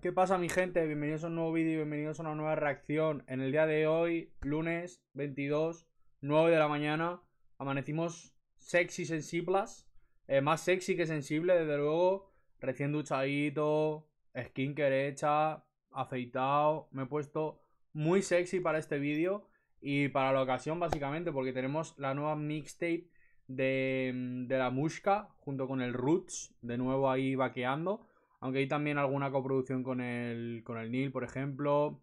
¿Qué pasa mi gente? Bienvenidos a un nuevo vídeo, bienvenidos a una nueva reacción. En el día de hoy, lunes 22, 9 de la mañana, amanecimos sexy sensibles, eh, más sexy que sensible, desde luego, recién duchadito, skincare hecha, afeitado, me he puesto muy sexy para este vídeo y para la ocasión básicamente porque tenemos la nueva mixtape de, de la Mushka junto con el Roots, de nuevo ahí vaqueando. Aunque hay también alguna coproducción con el, con el Neil, por ejemplo.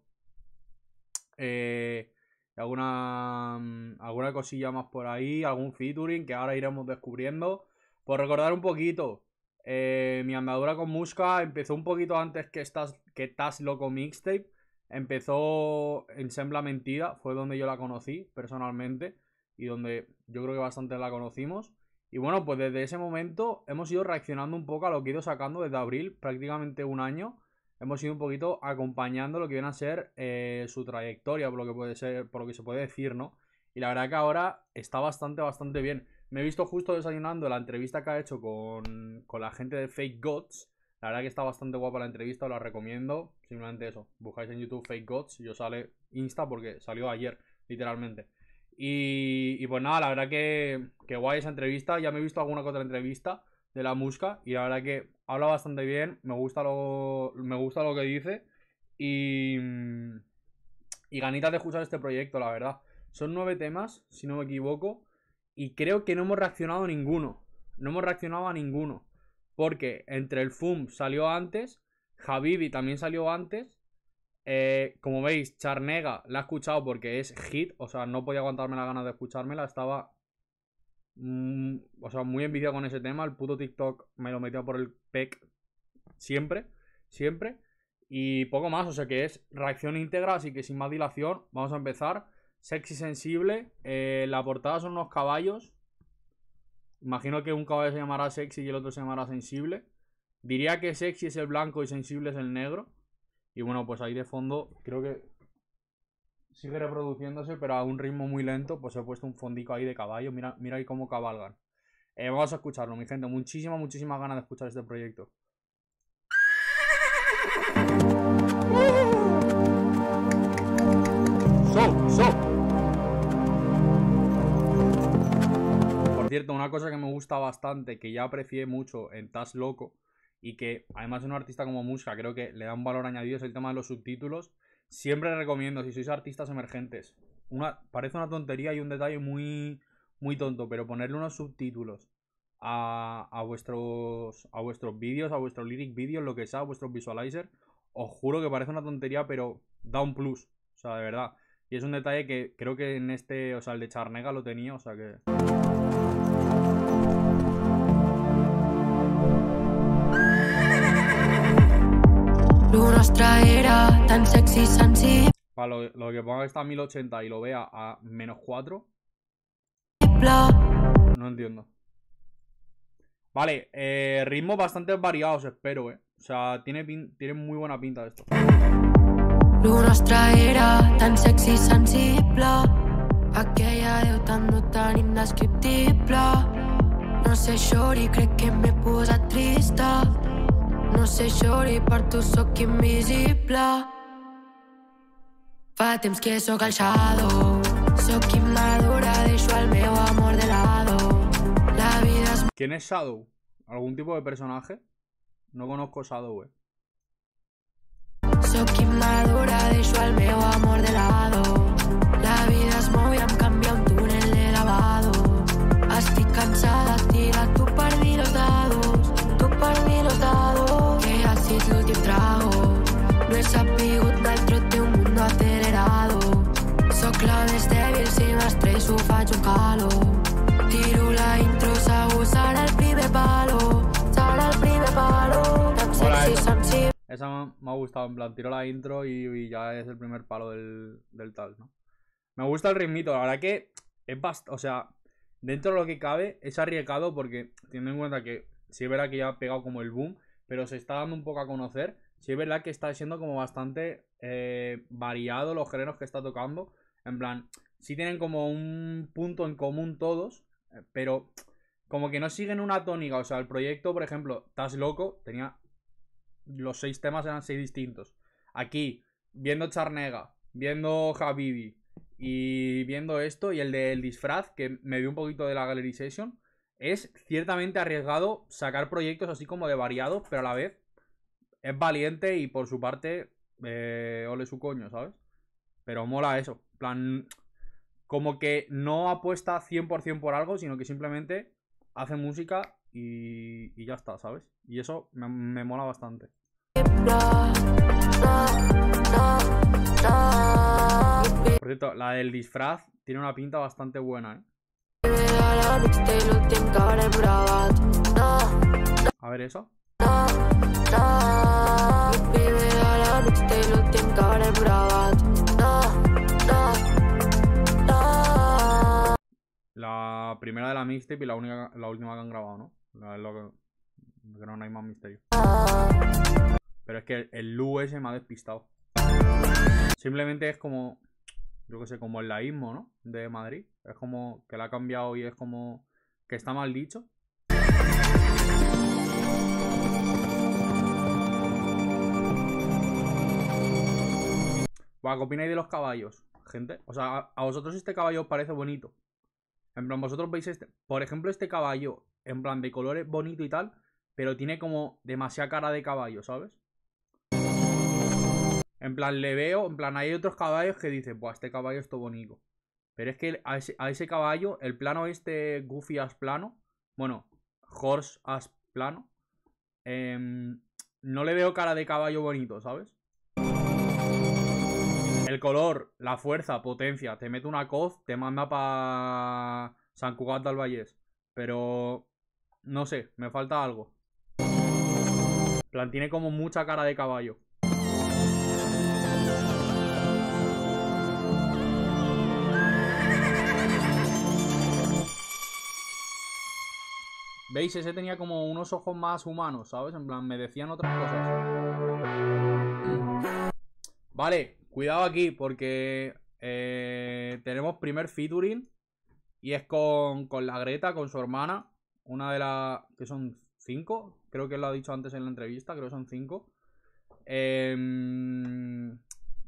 Eh, alguna, mm, alguna cosilla más por ahí, algún featuring que ahora iremos descubriendo. Por recordar un poquito, eh, mi andadura con Muska empezó un poquito antes que estás que Tas Loco Mixtape. Empezó en Sembla Mentira, fue donde yo la conocí personalmente y donde yo creo que bastante la conocimos. Y bueno, pues desde ese momento hemos ido reaccionando un poco a lo que he ido sacando desde abril, prácticamente un año. Hemos ido un poquito acompañando lo que viene a ser eh, su trayectoria, por lo que puede ser, por lo que se puede decir, ¿no? Y la verdad que ahora está bastante, bastante bien. Me he visto justo desayunando la entrevista que ha hecho con, con la gente de Fake Gods. La verdad que está bastante guapa la entrevista, os la recomiendo. Simplemente eso, buscáis en YouTube Fake Gods y os sale Insta porque salió ayer, literalmente. Y, pues nada, la verdad que, que guay esa entrevista. Ya me he visto alguna otra entrevista de la Musca y la verdad que habla bastante bien. Me gusta lo, me gusta lo que dice y, y ganitas de escuchar este proyecto, la verdad. Son nueve temas, si no me equivoco, y creo que no hemos reaccionado a ninguno. No hemos reaccionado a ninguno. Porque entre el FUM salió antes, Habibi también salió antes, eh, como veis, Charnega la he escuchado porque es hit. O sea, no podía aguantarme la ganas de escuchármela. Estaba. Mm, o sea, muy enviciado con ese tema. El puto TikTok me lo metía por el pec. Siempre. Siempre. Y poco más. O sea que es reacción íntegra. Así que sin más dilación, vamos a empezar. Sexy sensible. Eh, la portada son unos caballos. Imagino que un caballo se llamará sexy y el otro se llamará sensible. Diría que sexy es el blanco y sensible es el negro. Y bueno, pues ahí de fondo creo que sigue reproduciéndose, pero a un ritmo muy lento. Pues he puesto un fondico ahí de caballo. Mira, mira ahí cómo cabalgan. Eh, vamos a escucharlo, mi gente. Muchísimas, muchísimas ganas de escuchar este proyecto. So, so. Por cierto, una cosa que me gusta bastante, que ya aprecié mucho en Tas Loco, y que además de un artista como Muska creo que le da un valor añadido es el tema de los subtítulos. Siempre recomiendo, si sois artistas emergentes, una, parece una tontería y un detalle muy, muy tonto, pero ponerle unos subtítulos a, a vuestros, a vuestros vídeos, a vuestros lyric vídeos, lo que sea, a vuestros visualizer, os juro que parece una tontería, pero da un plus, o sea, de verdad. Y es un detalle que creo que en este, o sea, el de Charnega lo tenía, o sea que... nuestra era tan sexy sensible. Para lo, lo, que ponga que está a 1080 y lo vea a menos 4. No entiendo. Vale, eh, ritmos bastante variados, espero, eh. O sea, tiene, tiene muy buena pinta esto. Nuestra era tan sexy sensible. Aquella de tan no tan indescriptible. No sé, Shori, crec que me posa trista. No sé llorar per tu sóc invisible. Fa temps que sóc el shadow. Sóc immadura, deixo el meu amor de lado. La vida es... ¿Quién es Shadow? ¿Algún tipo de personaje? No conozco Shadow, eh. Sóc immadura, deixo el meu amor de lado. Esa me ha gustado, en plan, tiro la intro y, ya es el primer palo del, del, tal, ¿no? Me gusta el ritmito, la verdad que es bastante, o sea, dentro de lo que cabe es arriesgado porque teniendo en cuenta que si es verdad que ya ha pegado como el boom, pero se está dando un poco a conocer. Sí es verdad que está siendo como bastante eh, variado los géneros que está tocando. En plan, sí tienen como un punto en común todos, eh, pero como que no siguen una tónica. O sea, el proyecto, por ejemplo, Tas Loco tenía los seis temas eran seis distintos. Aquí, viendo Charnega, viendo Habibi y viendo esto y el del disfraz, que me dio un poquito de la Gallery Session, es ciertamente arriesgado sacar proyectos así como de variados, pero a la vez es valiente y por su parte, eh, ole su coño, ¿sabes? Pero mola eso. plan, como que no apuesta 100% por algo, sino que simplemente hace música y, ya está, ¿sabes? Y eso me, mola bastante. Por cierto, la del disfraz tiene una pinta bastante buena, ¿eh? A ver eso. La primera de la mixtape y la, única, la última que han grabado, ¿no? Es lo que, que no hay más misterio. Pero es que el Lu ese me ha despistado. Simplemente es como, yo que sé, como el laísmo, ¿no? De Madrid. Es como que la ha cambiado y es como que está mal dicho. ¿qué opináis de los caballos, gente? O sea, a vosotros este caballo os parece bonito. En plan, vosotros veis este. Por ejemplo, este caballo, en plan de colores bonito y tal, pero tiene como demasiada cara de caballo, ¿sabes? En plan, le veo, en plan, hay otros caballos que dicen, pues este caballo es todo bonito. Pero es que a ese, caballo, el plano este Goofy as plano, bueno, Horse as plano, em, no le veo cara de caballo bonito, ¿sabes? El color, la fuerza, potencia. Te mete una coz, te manda para San Cugat del Vallés. Pero no sé, me falta algo. plan, tiene como mucha cara de caballo. ¿Veis? Ese tenía como unos ojos más humanos, ¿sabes? En plan, me decían otras cosas. Vale, Cuidado aquí porque eh, tenemos primer featuring y es con, la Greta, con su hermana. Una de las... que son cinco, creo que lo ha dicho antes en la entrevista, creo que son cinco. Em,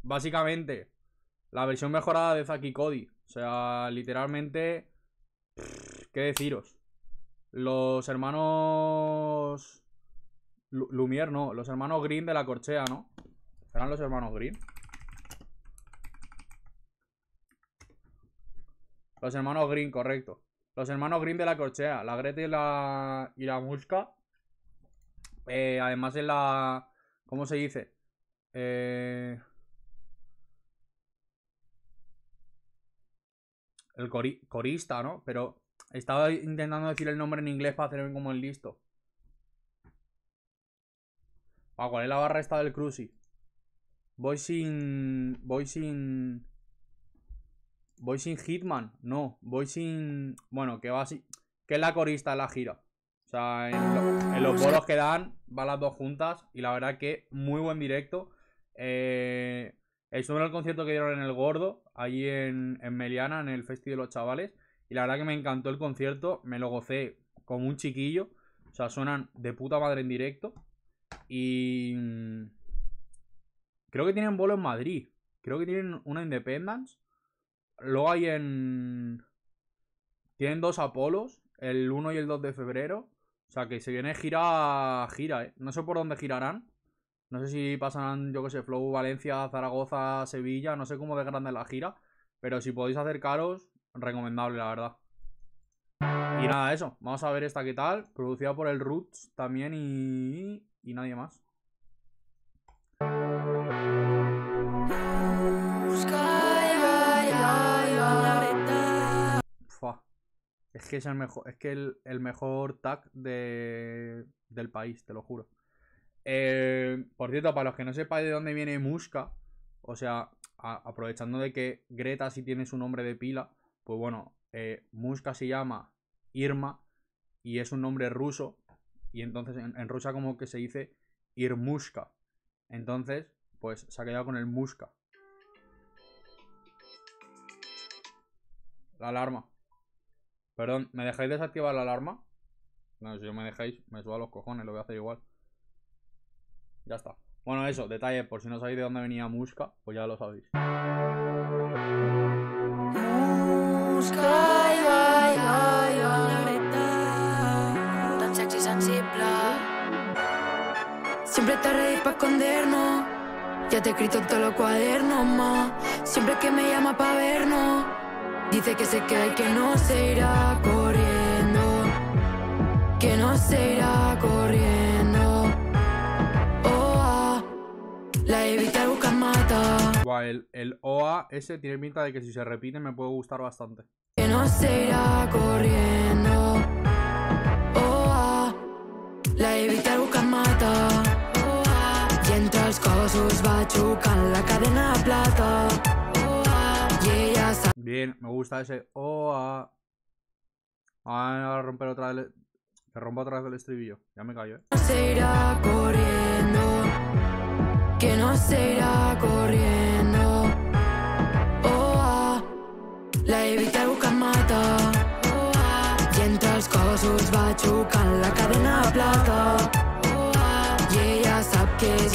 básicamente, la versión mejorada de Zaki Cody. O sea, literalmente... ¿Qué deciros? Los hermanos... Lumier, no. Los hermanos Green de la Corchea, ¿no? ¿Serán los hermanos Green? Los hermanos Green, correcto. Los hermanos Green de la Corchea. La Greta y la, y la Musca. Eh, además en la... ¿Cómo se dice? Eh... El corista, ¿no? Pero estaba intentando decir el nombre en inglés para hacerme como el listo. Ah, ¿cuál es la barra esta del Cruci? Voy sin... Voy sin... Voy sin Hitman, no, voy sin... Bueno, que va así... Que es la corista de la gira. O sea, en, los bolos que dan, van las dos juntas. Y la verdad que muy buen directo. Eh, estuve en el concierto que dieron en el Gordo, allí en, en Meliana, en el Festival de los Chavales. Y la verdad que me encantó el concierto. Me lo gocé como un chiquillo. O sea, suenan de puta madre en directo. Y... Mm, creo que tienen bolo en Madrid. Creo que tienen una Independence. Luego hay en... Tienen dos Apolos, el 1 y el 2 de febrero. O sea que se viene gira gira, ¿eh? No sé por dónde girarán. No sé si pasarán, yo que sé, Flow, Valencia, Zaragoza, Sevilla. No sé cómo de grande es la gira. Pero si podéis acercaros, recomendable, la verdad. Y nada, eso. Vamos a ver esta qué tal. Producida por el Roots también y... Y nadie más. Es que es el mejor, es que el, mejor tag de, del país, te lo juro. Eh, por cierto, para los que no sepáis de dónde viene Muska, o sea, aprovechando de que Greta sí tiene su nombre de pila, pues bueno, eh, Muska se llama Irma y es un nombre ruso. Y entonces en, en Rusia como que se dice Irmushka. Entonces, pues se ha quedado con el Muska. La alarma. Perdón, ¿me dejáis desactivar la alarma? No, si me dejáis, me subo a los cojones, lo voy a hacer igual. Ya está. Bueno, eso, detalle, por si no sabéis de dónde venía Musca, pues ya lo sabéis. Tan sexy. Siempre está ready para escondernos. Ya te he escrito en todos los cuadernos, ma. Siempre que me llama pa' vernos, dice que se queda y que no se irá corriendo. Que no se irá corriendo. Oh, ah. La evita busca mata. Buah, el, el OA ese tiene pinta de que si se repite me puede gustar bastante. Que no se irá corriendo. Oh, ah. La evita busca mata. Oh, ah. I entre els cossos va xocant la cadena de plata. Bien, me gusta ese OA. Ahora a romper otra vez. Que rompa otra vez el estribillo. Ya me callo, eh. no se irá corriendo. Que no se irá corriendo. Oh, ah. La evita busca mata. Oh, ah. I entre els cossos va la cadena de plata. Oh, ah. I ella sap que és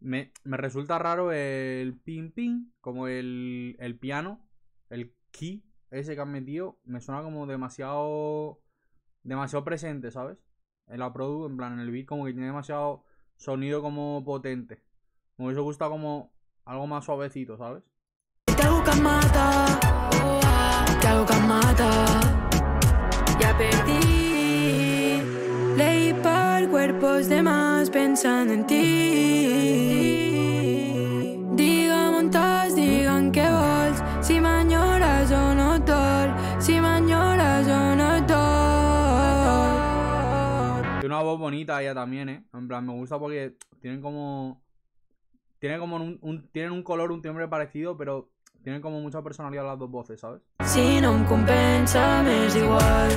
Me, me resulta raro el ping ping, como el, el piano, el key ese que han metido. Me suena como demasiado. demasiado presente, ¿sabes? En la produ, en plan, en el beat, como que tiene demasiado sonido como potente. Me hubiese gustado como algo más suavecito, ¿sabes? Oh. Ya por cuerpos de más pensando en ti. Digue'm on estàs, digue'm què vols. Si m'enyores o no et dol. Si m'enyores o no et dol. Tiene una voz bonita ella también, ¿eh? En plan, me gusta porque tienen como. Tiene como un, un- tienen un color, un timbre parecido, pero tienen como mucha personalidad las dos voces, ¿sabes? Si no em compensa, m'és igual.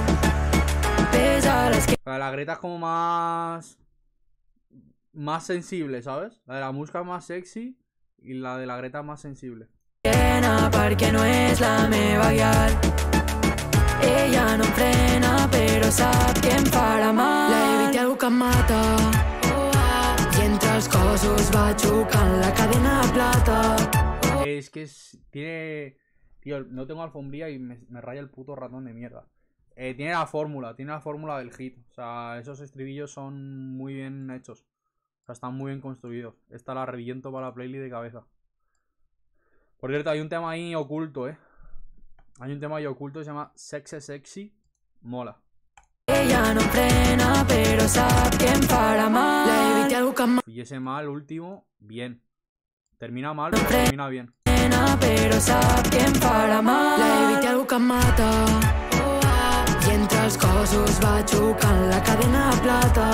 La de la Greta es como más. Más sensible, ¿sabes? La de la música es más sexy y la de la Greta es más sensible. no és la meva guiar. Ella no frena, però sap que em farà mal. La evita algú que mata. I entre els cossos va xocant la cadena de plata. Es que es, tiene. Tío, no tengo alfombría y me, me raya el puto ratón de mierda. Eh, tiene la fórmula, tiene la fórmula del hit. O sea, esos estribillos son muy bien hechos. O sea, están muy bien construidos. Esta la reviento para la playlist de cabeza. Por cierto, hay un tema ahí oculto, eh. Hay un tema ahí oculto que se llama Sexe Sexy. Mola. Ella no frena, que em farà mal. Y ese mal último, bien. Termina mal, pero termina bien. que em farà mal. La que mata. I entre els cossos va xocant la cadena de plata.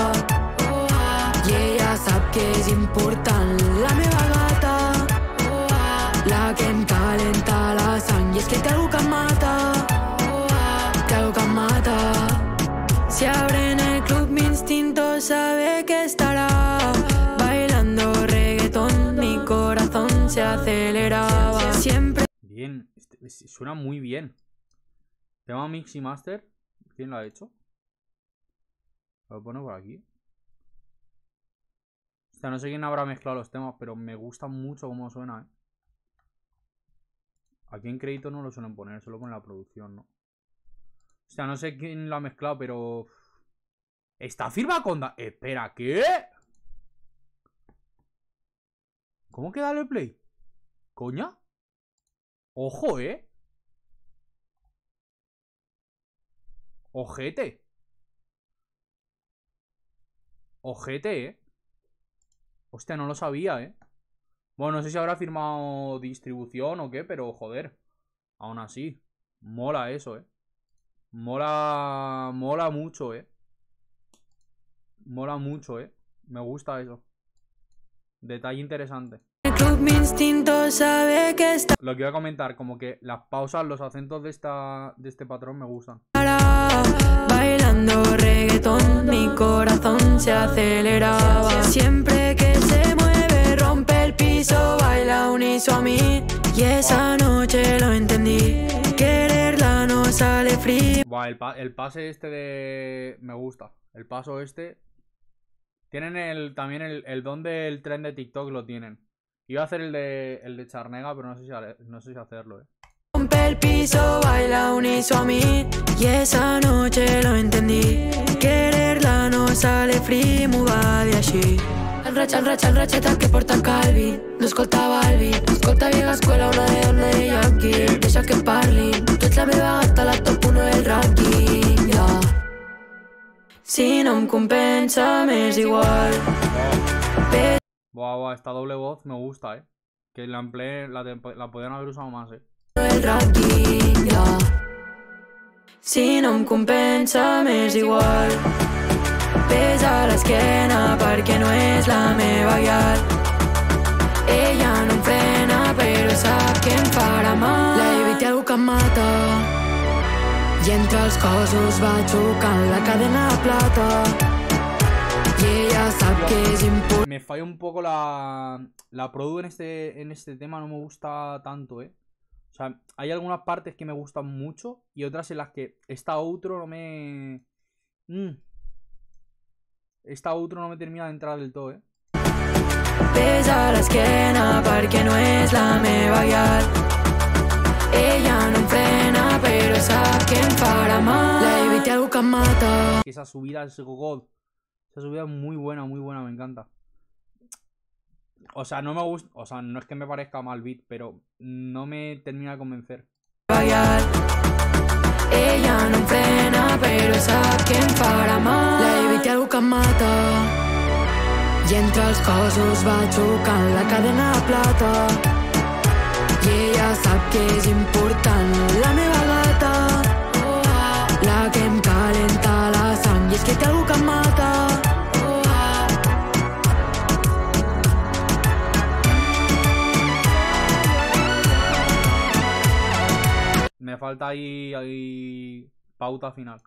Oh, ah. I ella sap que és important la meva gata. Oh, ah. La que em calenta la sang i és que té algú que em mata. Oh, ah. Té algú que em mata. Si abren el club mi instinto sabe que estará bailando reggaetón, mi corazón se aceleraba. Siempre Bien, este- es- suena muy bien. Tema Mix y Master. ¿Quién lo ha hecho? Lo pone por aquí. O sea, no sé quién habrá mezclado los temas, pero me gusta mucho cómo suena, ¿eh? Aquí en crédito no lo suelen poner, solo con la producción, ¿no? O sea, no sé quién lo ha mezclado, pero... ¿Está firma con... Da- Espera, ¿qué? ¿Cómo que dale play? ¿Coña? Ojo, ¿eh? Ojete. Ojete, ¿eh? Hostia, no lo sabía, ¿eh? Bueno, no sé si habrá firmado distribución o qué, pero joder. Aún así. Mola eso, eh. Mola. Mola mucho, eh. Mola mucho, eh. Me gusta eso. Detalle interesante. El club mi instinto sabe que Lo que iba a comentar, como que las pausas, los acentos de esta. de este patrón me gustan. Bailando reggaetón, mi corazón se aceleraba. Siempre que se mueve, rompe el piso, baila uniso a mí. Y esa noche lo entendí. Quererla no sale frío. Buah, el, pa- el pase este de. Me gusta. El paso este. Tienen el, también el, el don del tren de TikTok, lo tienen. Iba a hacer el de, el de Charnega, pero no sé si, no sé si hacerlo, eh. El piso, baila uniso a mí. Y esa noche lo entendí. Quererla no sale free, va de el raig, el ratxeta que porta Calvin. No escolta Balvin, no escolta vieja escuela, una de una de Yankee. Deixa que parlin, tu ets la meva gata, la top 1 del ranking. Yeah. Si no em compensa, m'és igual. Buah, buah, esta doble voz me gusta, eh. Que la empleé, la, la haber usado más, eh. El yeah. Si no em compensa, m'és igual. Pesa l'esquena perquè no és la meva guial. Ella no em frena, però sap que em farà mal. La algú que em mata. I entre els cossos va xocant la cadena de plata. I ella sap que és important. Me falla un poco la, la produ en este, en este tema, no me gusta tanto, eh. O sea, hay algunas partes que me gustan mucho y otras en las que esta outro no me... Mm. Esta outro no me termina de entrar del todo, eh. No la. Ella no frena, em farà mal. La que em mata. Que esa subida es God. Esa subida es muy buena, muy buena, me encanta. O sea, no me gusta. O sea, no es que me parezca mal beat, pero no me termina de convencer. Ella no frena, sap que em farà mal. La Ivy té algú que mata. I entre els cossos va xocant la cadena de plata. I ella sap que és important la meva gata. La que em calenta la sang i és que té algú que mata. Me falta ahí, ahí pauta final.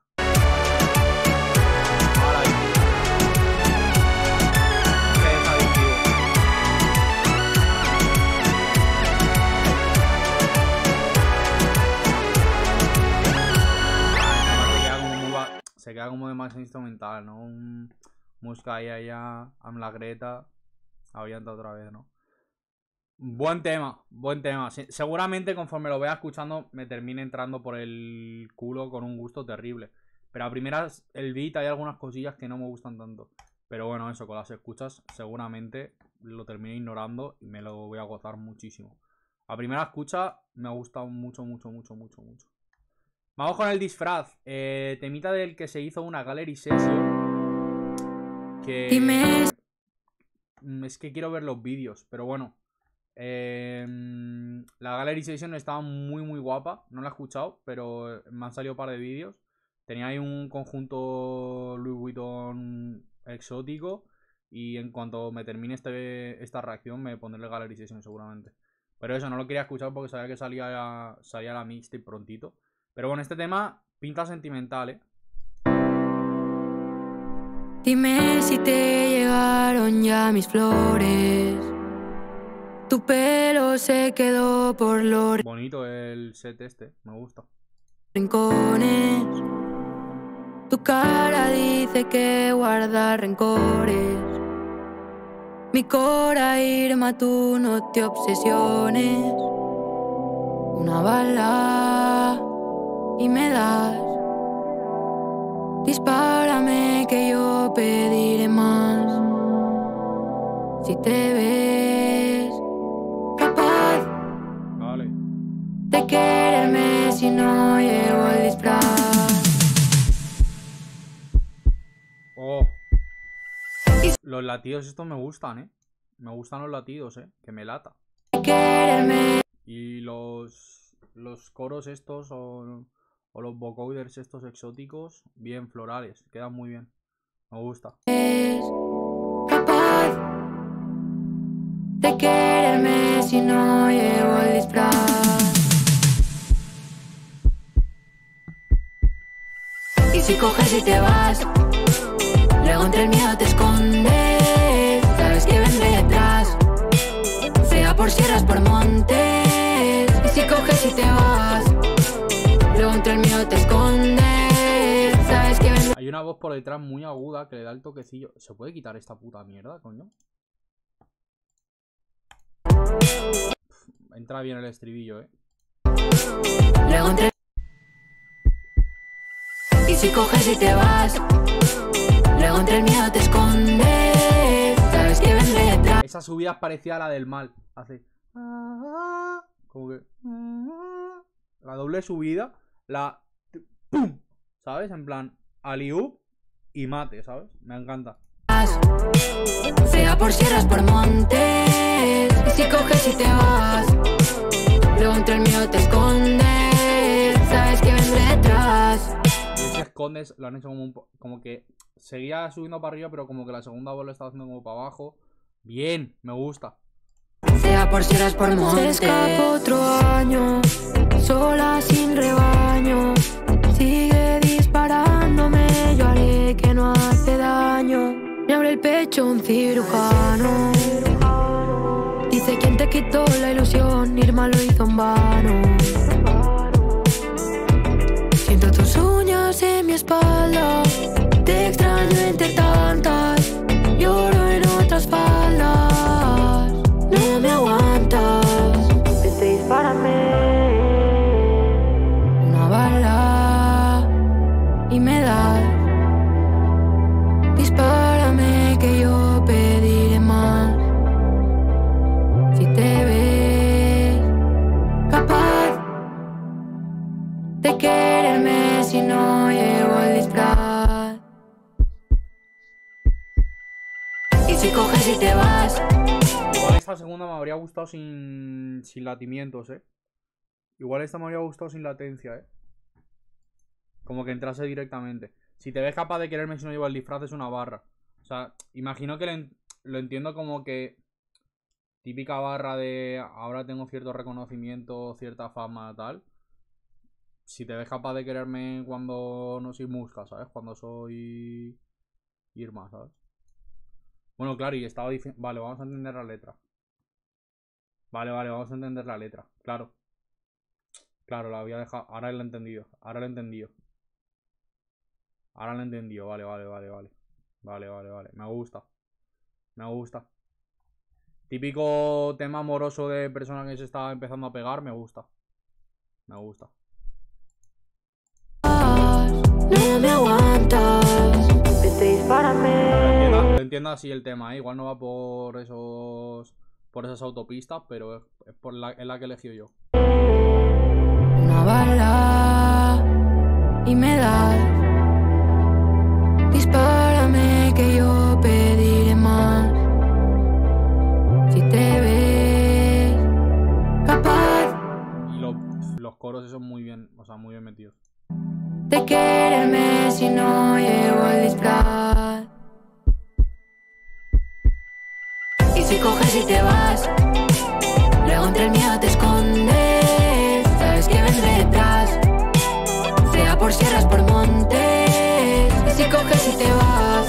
Se queda como demasiado instrumental, ¿no? Un música ahí allá, am la Greta, avienta otra vez, ¿no? Buen tema, buen tema. Se- seguramente conforme lo vea escuchando me termine entrando por el culo con un gusto terrible. Pero a primeras, el beat hay algunas cosillas que no me gustan tanto. Pero bueno, eso, con las escuchas seguramente lo termine ignorando y me lo voy a gozar muchísimo. A primera escucha me ha gustado mucho, mucho, mucho, mucho, mucho. Vamos con el disfraz. Eh, temita del que se hizo una gallery session. Que... Dime. Mm, Es que quiero ver los vídeos, pero bueno. Mm, la Gallery Session estaba muy muy guapa. No la he escuchado, pero me han salido un par de vídeos. Tenía ahí un conjunto Louis Vuitton exótico. Y en cuanto me termine este, esta reacción, me pondré el Gallery Session seguramente. Pero eso, no lo quería escuchar porque sabía que salía, salía la mixtape prontito. Pero bueno, este tema pinta sentimental, ¿eh? Dime si te llegaron ya mis flores. Tu pelo se quedó por los Bonito el set este, me gusta. rincones. Tu cara dice que guarda rencores. Mi cora Irma, tú no te obsesiones. Una bala y me das. Dispárame que yo pediré más. Si te ves de quererme si no llevo el disfraz. Oh. Los latidos estos me gustan, ¿eh? Me gustan los latidos, eh. Que me lata. quererme. Y los, los coros estos o, o los vocoders estos exóticos, bien florales. Quedan muy bien. Me gusta. es capaz de quererme si no llevo el disfraz. Si coges y te vas, luego entre el miedo te escondes. Sabes que vendré detrás, sea por sierras, por montes. Y si coges y te vas, luego entre el miedo te escondes. Sabes que vendré Hay una voz por detrás muy aguda que le da el toquecillo. ¿Se puede quitar esta puta mierda, coño? Pff, Entra bien el estribillo, eh. Luego entre... Y si coges y te vas, luego entre el miedo te escondes. Sabes que vendré detrás. Esa subida es parecida a la del mal. Hace. Como que. La doble subida. La. ¡Pum! ¿Sabes? En plan. Aliup y mate, ¿sabes? Me encanta. Sea por sierras, por montes. Y si coges y te vas, luego entre el miedo te escondes. Sabes que vendré detrás. Escondes lo han hecho como un como que seguía subiendo para arriba, pero como que la segunda lo estaba haciendo como para abajo. Bien, me gusta. Sea por sierras, por montes. Se escapa otro año, sola sin rebaño. Sigue disparándome, yo haré que no hace daño. Me abre el pecho un cirujano. Dice quien te quitó la ilusión, Irma lo hizo en vano. En mi espalda, sin, latimientos, eh. Igual esta me habría gustado sin latencia, eh. Como que entrase directamente. Si te ves capaz de quererme si no llevo el disfraz es una barra. O sea, imagino que lo entiendo como que típica barra de ahora tengo cierto reconocimiento, cierta fama, tal. Si te ves capaz de quererme cuando no soy Musca, ¿sabes? Cuando soy Irma, ¿sabes? Bueno, claro, y estaba diciendo... Vale, vamos a entender la letra. Vale, vale, vamos a entender la letra. Claro. Claro, la había dejado. Ahora lo he entendido. Ahora lo he entendido. Ahora lo he entendido. Vale, vale, vale, vale. Vale, vale, vale. Me gusta. Me gusta. Típico tema amoroso de persona que se está empezando a pegar. Me gusta. Me gusta. no me aguantas. Lo entiendo así el tema, ¿eh? Igual no va por esos. Por esas autopistas, pero es, es por la, es la que elegido yo. Una bala y me das. Dispárame que yo pediré más. Si te ves capaz Y lo- los coros esos muy bien, o sea, muy bien metidos. de quererme si no llevo el disfraz. Si te vas, luego entre el miedo te escondes. Sabes que vendré detrás, sea por sierras, por montes. Si coges y te vas,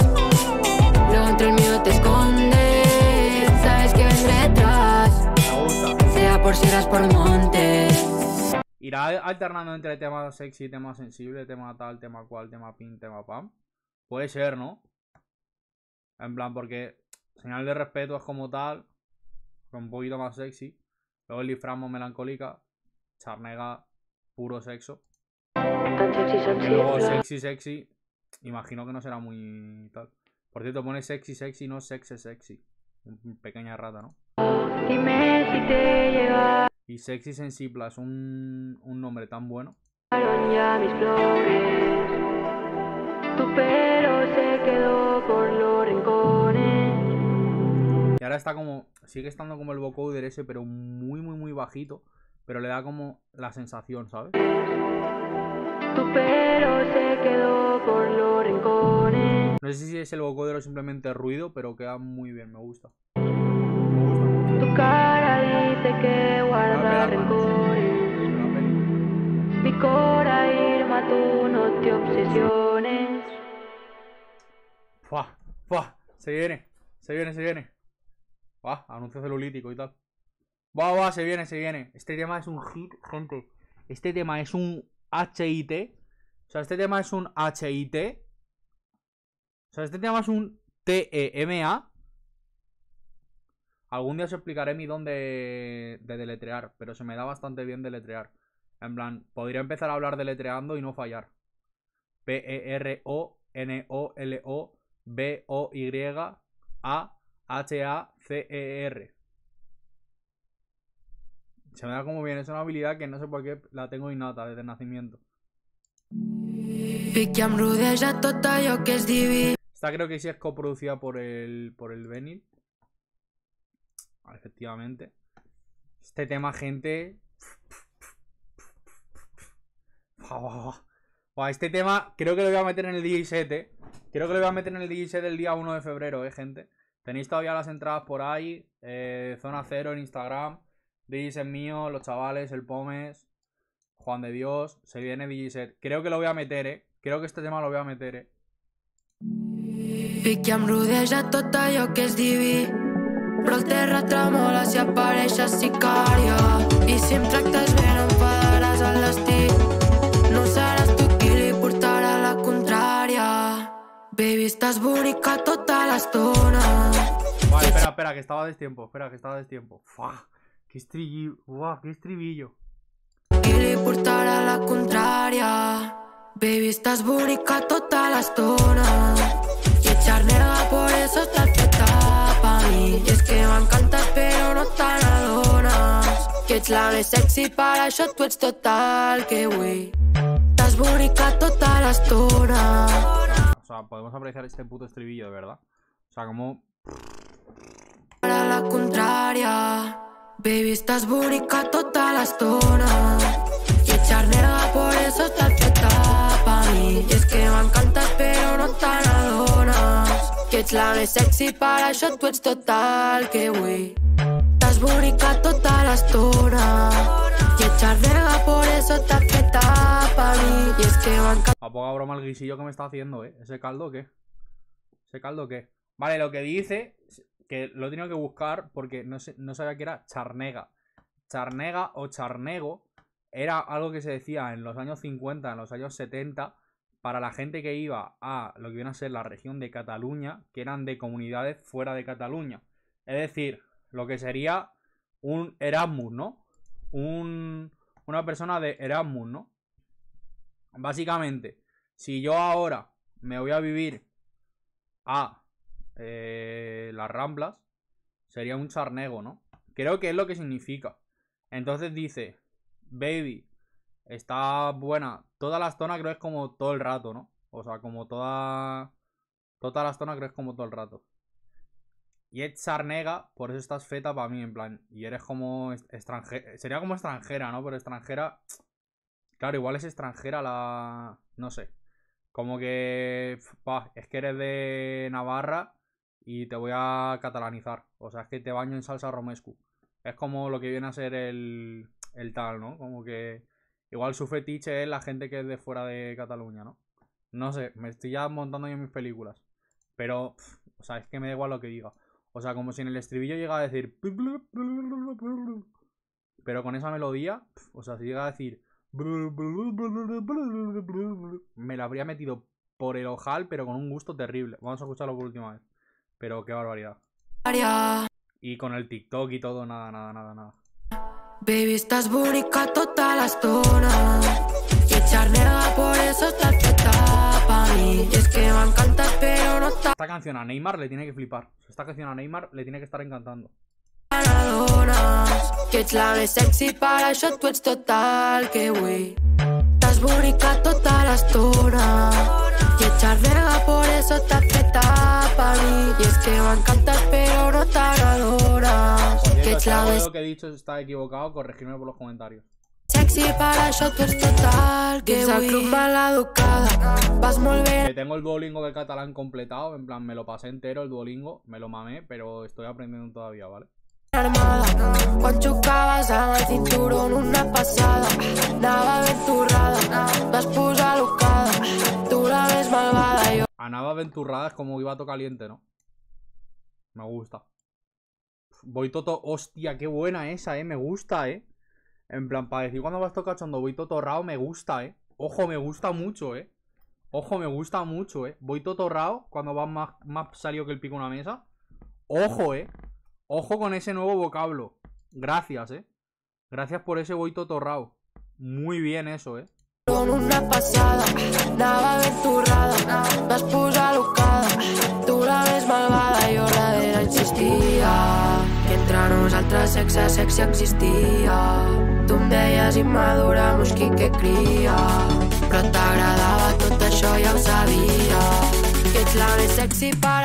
luego entre el miedo te escondes. Sabes que vendré detrás, sea por sierras, por montes. Irá alternando entre temas sexy, tema sensible, tema tal, tema cual, tema pin, tema pam. Puede ser, ¿no? En plan, porque señal de respeto es como tal, un poquito más sexy. Luego el más melancólica, charnega, puro sexo. Y luego sexy, sexy, imagino que no será muy tal. Por cierto, pone sexy, sexy, no sexy, sexy. Un- Pequeña rata, ¿no? Dime si te llegaron Y sexy sensible es un, un nombre tan bueno. ya mis flores. Tu pelo se quedó rincones. Y ahora está como. Sigue estando como el vocoder ese, pero muy, muy, muy bajito. Pero le da como la sensación, ¿sabes? Tu pelo se quedó por los rincones. No sé si es el vocoder o simplemente ruido, pero queda muy bien, me gusta. Tu cara dice que guarda peli. Mi cora Irma, tú no te obsesiones. Fua, fua, se viene, se viene, se viene. Buah, anuncio celulítico y tal. Buah, buah, se viene, se viene. Este tema es un hit, gente. Este tema es un HIT. O sea, este tema es un HIT. O sea, este tema es un TEMA. Algún día os explicaré mi don de, de deletrear, pero se me da bastante bien deletrear. En plan, podría empezar a hablar deletreando y no fallar. P-E-R-O-N-O-L-O B-O-Y-A-H-A-C-E-R. Se me da como bien, es una habilidad que no sé por qué la tengo innata desde el nacimiento. Em. Esta creo que sí es coproducida por el, por el Benil. Efectivamente. Este tema, gente. Este tema creo que lo voy a meter en el DJ set, eh. Creo que lo voy a meter en el DJ set el día 1 de febrero, eh, gente. Tenéis todavía las entradas por ahí. eh, Zona Cero en Instagram. DJ set mío, los chavales, el Pomes. Juan de Dios. Se viene DJ set. Creo que lo voy a meter, eh. Creo que este tema lo voy a meter, eh. Em rodeja tot allò que és diví. Però el terra tremola si apareixes sicària. I si em tractes bé no em fadaràs a l'estiu. No seràs tu qui li portarà la contrària. Baby, estàs bonica tota l'estona. Vale, espera, espera, que estaba a destiempo. Espera, que estaba a destiempo. Fua, qué estribillo. Qué estribillo. La. Baby. Y por eso estás feta pa' mí. Y es que m'encantes però no te n'adones. Que ets la més sexy, per això tu ets tot el que vull. Estàs bonica tota l'estona. O sea, podemos apreciar este puto estribillo, de verdad. O sea, como. Para la contrària. Baby, estàs bonica tota l'estona. Y echarnera por eso estás feta pa' mí. Y es que m'encantes però no te n'adones. Que ets la més sexy, per això tu ets tot el que vull. Estàs bonica tota l'estona. Y echarnera por eso estás feta pa' mí. Y es que m'encanta A poca broma el guisillo que me está haciendo, ¿eh? ¿Ese caldo qué? ¿Ese caldo qué? Vale, lo que dice, que lo he tenido que buscar porque no, sé, no sabía que era charnega. Charnega o charnego era algo que se decía en los años 50, en los años 70, para la gente que iba a lo que viene a ser la región de Cataluña, que eran de comunidades fuera de Cataluña. Es decir, lo que sería un Erasmus, ¿no? Un, una persona de Erasmus, ¿no? Básicamente, si yo ahora me voy a vivir a eh, las Ramblas, sería un charnego, ¿no? Creo que es lo que significa. Entonces dice, baby, está buena. Toda la zona creo que es como todo el rato, ¿no? O sea, como toda... Toda la zona creo que es como todo el rato. Y es charnega, por eso estás feta para mí, en plan. Y eres como extranjera. Sería como extranjera, ¿no? Pero extranjera. Claro, igual es extranjera la. No sé. Como que. es que eres de Navarra y te voy a catalanizar. O sea, es que te baño en salsa romescu. Es como lo que viene a ser el. El tal, ¿no? Como que. Igual su fetiche es la gente que es de fuera de Cataluña, ¿no? No sé, me estoy ya montando yo mis películas. Pero, o sea, es que me da igual lo que diga. O sea, como si en el estribillo llega a decir. Pero con esa melodía, o sea, si llega a decir. Me la habría metido por el ojal, pero con un gusto terrible. Vamos a escucharlo por última vez. Pero qué barbaridad. Y con el TikTok y todo, nada, nada, nada, nada. Baby, estàs bonica tota l'estona. Y echarnera por eso estás pa' mí. Es que m'encantes però no te Esta canción a Neymar le tiene que flipar. Esta canción a Neymar le tiene que estar encantando. Que més sexy, per això tu ets tot el que vull. Estàs T'has bonicat tota l'estona i echar nega por eso t'ha fet tapa a mi i és que m'encantes però no te n'adones Por que cierto, ets si la algo de més lo que he dicho está equivocado, corregirme por los comentarios. sexy per això tu ets total que club educada vas Que tengo el Duolingo de catalán completado, en plan, me lo pasé entero el Duolingo, me lo mamé, pero estoy aprendiendo todavía, ¿vale? Armada quan xocaves amb el cinturó en una A nada aventurrada es como vivato caliente, ¿no? Me gusta. Voy toto. Hostia, qué buena esa, eh. Me gusta, eh. En plan, para decir cuando vas tocando voy totorrao, me gusta, eh. Ojo, me gusta mucho, eh. Ojo, me gusta mucho, eh. Voy totorrao cuando vas más, más salido que el pico una mesa. Ojo, eh. Ojo con ese nuevo vocablo. Gracias, eh. Gracias por ese voy totorrao. Muy bien eso, eh. en una passada anava ben torrada vas posar locada tu la més malvada jo darrere insistia que entre nosaltres sexe sexe existia tu em deies immadura mosquit que cria però t'agradava tot això ja ho sabia que ets la més sexy per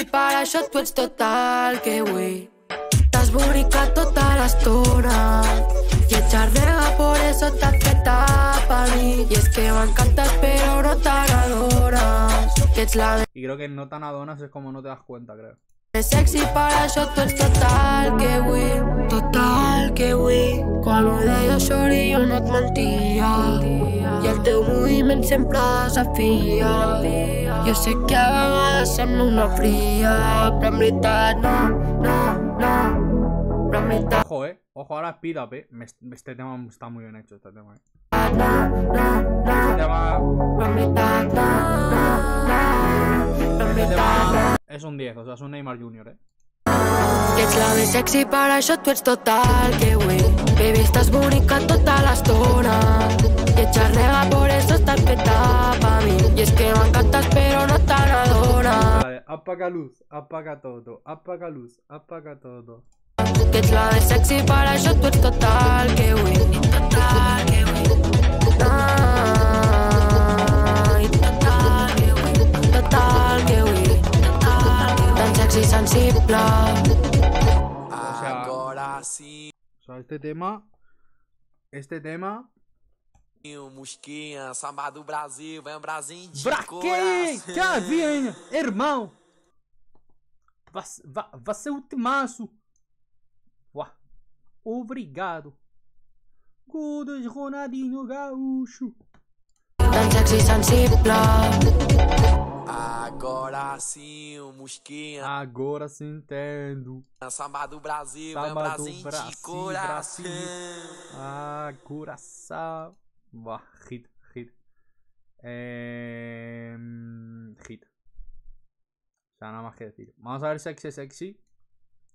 per això tu ets total que vull T'has bonicat tota l'estona I echar nega por eso t'has feta pa' mi I és que m'encantes però no te n'adones Que ets la Y creo que no tan adonas es como no te das cuenta, creo. més sexy per això tu ets total que vull Total que vull Quan ho deia sorry jo no et mentia I el teu moviment sempre desafia Jo sé que a vegades sembla una en veritat no, no, no veritat Ojo, eh. Ojo, ahora up, eh. Este tema está muy bien hecho, este tema. eh. no, no, no Este tema, no, no, no este tema es un 10, o sea, es un Neymar Junior, eh. Que la més sexy, per això tu ets total que vull Baby, estàs bonica tota l'estona. I echar nega por eso estás feta pa' mi. I és que m'encantes però no te n'adones de apaga luz, apaga todo, apaga luz, apaga todo. Que ets la més sexy, per això tu ets total que vull Total que i Total que vull Total que Tan sexy, sensible. sea, Agora sim, O sea, este tema, este tema... Mosquinha, samba do Brasil, vem Brasil de ¡Bra qué! coração. ¡Ya bien, hermano! Va, va, va ser un temazo. Buah. Obrigado. Godas Ronaldinho Gaúcho. Agora sim, Mosquinha, Agora se entendo. samba do Brasil, vem Samba do Brasil de Brasil, coração. Ah, corazón. Buah, hit, hit. Eh, hit. O sea, nada más que decir. Vamos a ver sexy, sexy.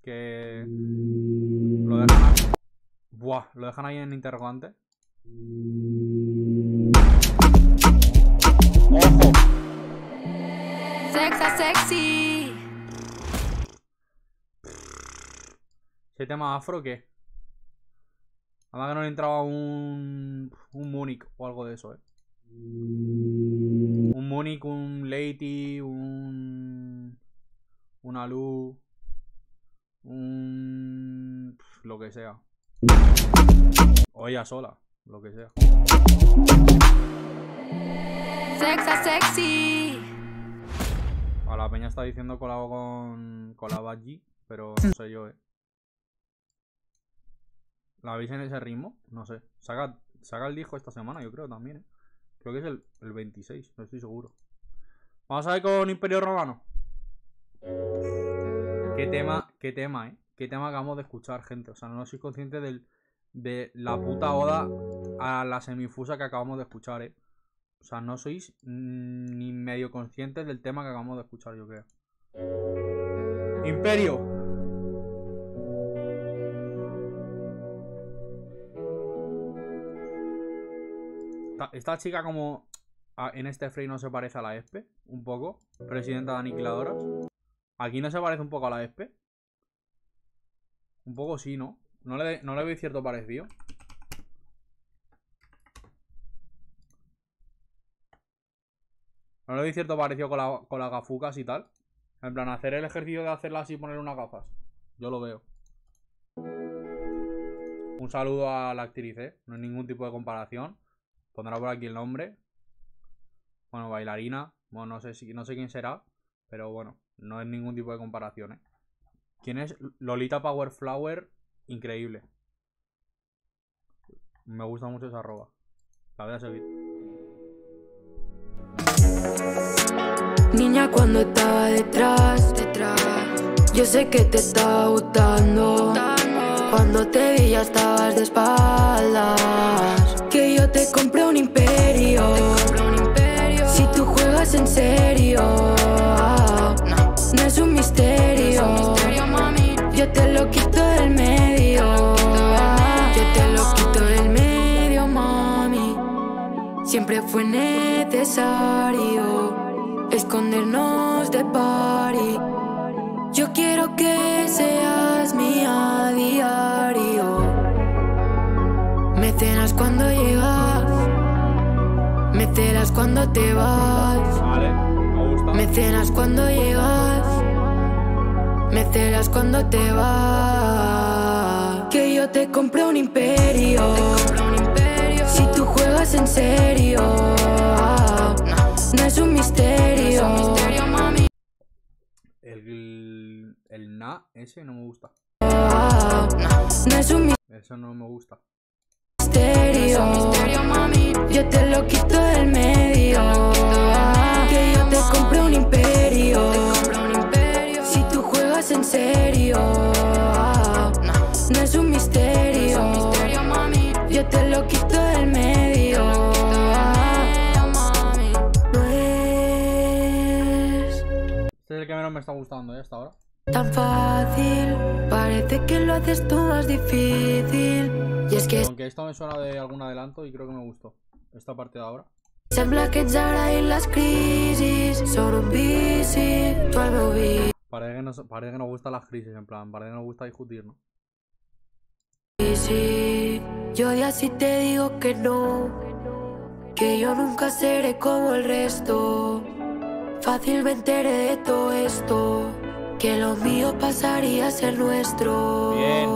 Que lo dejan ahí. Buah, lo dejan ahí en interrogante. ¡Ojo! Sexa sexy ¿Ese tema afro qué? Además que no le entraba un. Un Munich o algo de eso, eh. Un Munich, un Lady, un. Una luz. Un. Lo que sea. O ella sola, lo que sea. Sexa sexy A la peña está diciendo colabo con. Colaba allí, pero no sé yo, eh. ¿La veis en ese ritmo? No sé. Saca, saca el disco esta semana, yo creo también, eh. Creo que es el, el 26, no estoy seguro. Vamos a ver con Imperio Romano. Qué tema, qué tema, eh. Qué tema acabamos de escuchar, gente. O sea, no soy consciente del, de la puta oda a la semifusa que acabamos de escuchar, eh. O sea, no sois mm, ni medio conscientes del tema que acabamos de escuchar, yo creo. Imperio. Esta, esta chica como a- en este frame no se parece a la ESPE, un poco. Presidenta de Aniquiladoras. Aquí no se parece un poco a la ESPE. Un poco sí, ¿no? No le, no le veis cierto parecido. No le veis cierto parecido con, la, con las gafucas y tal. En plan, hacer el ejercicio de hacerlas y poner unas gafas. Yo lo veo. Un saludo a la actriz, ¿eh? No hay ningún tipo de comparación. Pondrá por aquí el nombre. Bueno, bailarina. Bueno, no sé, si, no sé quién será. Pero bueno, no es ningún tipo de comparación, ¿eh? ¿Quién es? Lolita Power Flower. Increíble. Me gusta mucho esa arroba. La voy a seguir. Niña, cuando estaba detrás, detrás, yo sé que te estaba gustando. Cuando te vi ya estabas de espaldas. Que yo te compré un imperio. Si tú juegas en serio, no, es un misterio. Yo te lo quito del medio. Yo te lo quito del medio, mami. Siempre fue necesario escondernos de party. Yo quiero que seas mía a diario. Me cenas cuando llegas, me celas cuando te vas. Me cenas cuando llegas, me celas cuando te vas. Que yo te compré un imperio. Si tú juegas en serio, no es un misterio. El, el na ese no me gusta. No es un Eso no me gusta. misterio. Yo te lo quito del medio. Que yo te compré un imperio. Si tú juegas en serio, no es un misterio. Yo te lo quito Este es el que menos me está gustando, ¿eh? Hasta ahora. tan fácil. Parece que lo haces tú más difícil. Y és que Aunque esto me suena de algún adelanto y creo que me gustó. Esta parte de ahora. sembla que i les crisis sobre un bici. Tu Parece que, nos, parece que nos gustan las crisis, en plan. Parece que nos gusta discutir, ¿no? bici. Yo ya sí te digo que no. Que yo nunca seré como el resto. Fácil me enteré de todo esto. Que lo mío pasaría a ser nuestro. Bien.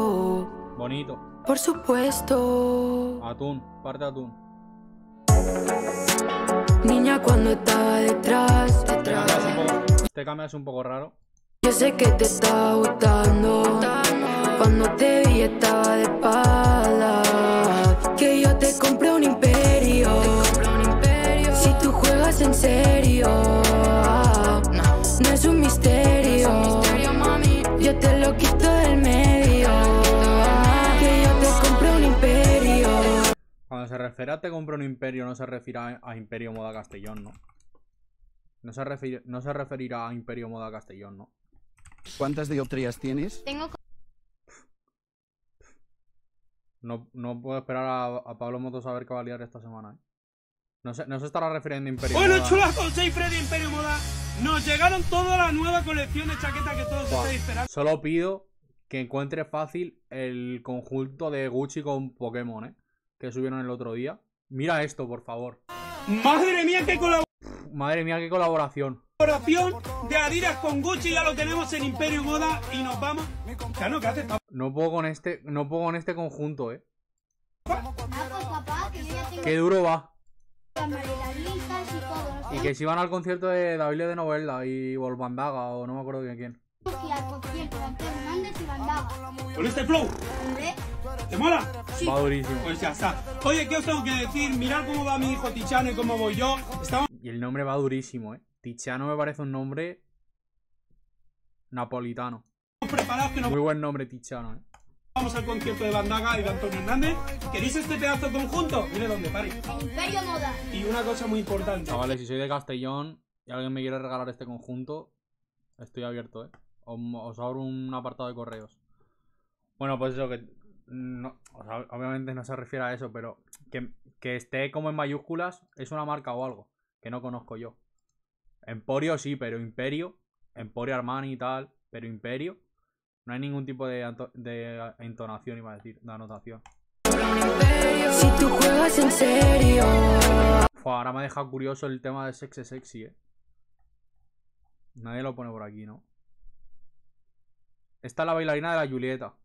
Bonito. Por supuesto. Atún, parte atún. Niña, cuando estaba detrás, Te detrás. cambias un poco, te cambias un poco raro. Yo sé que te estaba gustando. Cuando te vi estaba de espaldas. Que yo te compré un imperio. Si tú juegas en serio, refiere a te compro un imperio, no se refiere a, a Imperio Moda Castellón, ¿no? No se, refi- no se referirá a Imperio Moda Castellón, ¿no? ¿Cuántas dioptrías tienes? Tengo No, no puedo esperar a, a Pablo Motos a ver qué va a liar esta semana, ¿eh? No se, no se estará refiriendo a Imperio Bueno, Moda. chulas con 6 Freddy Imperio Moda. Nos llegaron toda la nueva colección de chaquetas que todos Buah. estáis esperando. Solo pido que encuentre fácil el conjunto de Gucci con Pokémon, ¿eh? Que subieron el otro día. Mira esto, por favor. Madre mía, qué Madre mía, qué colaboración. colaboración de Adidas con Gucci. Ya lo tenemos en Imperio Moda y nos vamos. Cano, ¿qué haces? No puedo con este, no puedo con este conjunto, ¿eh? Ah, pues papá, que yo ya tengo Qué duro va. y que si van al concierto de David de Novella y Volvandaga o no me acuerdo de quién. Con este flow. ¿Te mola? Va durísimo. Pues ya está. Oye, ¿qué os tengo que decir? Mirad cómo va mi hijo Tichano y cómo voy yo. Estamos Y el nombre va durísimo, ¿eh? Tiziano me parece un nombre napolitano. preparados que nos Muy buen nombre, Tiziano, ¿eh? vamos al concierto de Bandaga y de Antonio Hernández. ¿Queréis este pedazo de conjunto? Mire dónde, pare. En Imperio Moda. Y una cosa muy importante. Chavales, si soy de Castellón y alguien me quiere regalar este conjunto, estoy abierto, ¿eh? Os, os abro un apartado de correos. Bueno, pues eso que... No, o sea, obviamente no se refiere a eso, pero que, que esté como en mayúsculas es una marca o algo que no conozco yo. Emporio sí, pero Imperio, Emporio Armani y tal, pero Imperio, no hay ningún tipo de, de entonación, iba a decir, de anotación. Si tú juegas en serio, Fua, ahora me ha dejado curioso el tema de Sexe Sexy, eh. Nadie lo pone por aquí, ¿no? Esta es la bailarina de la Julieta.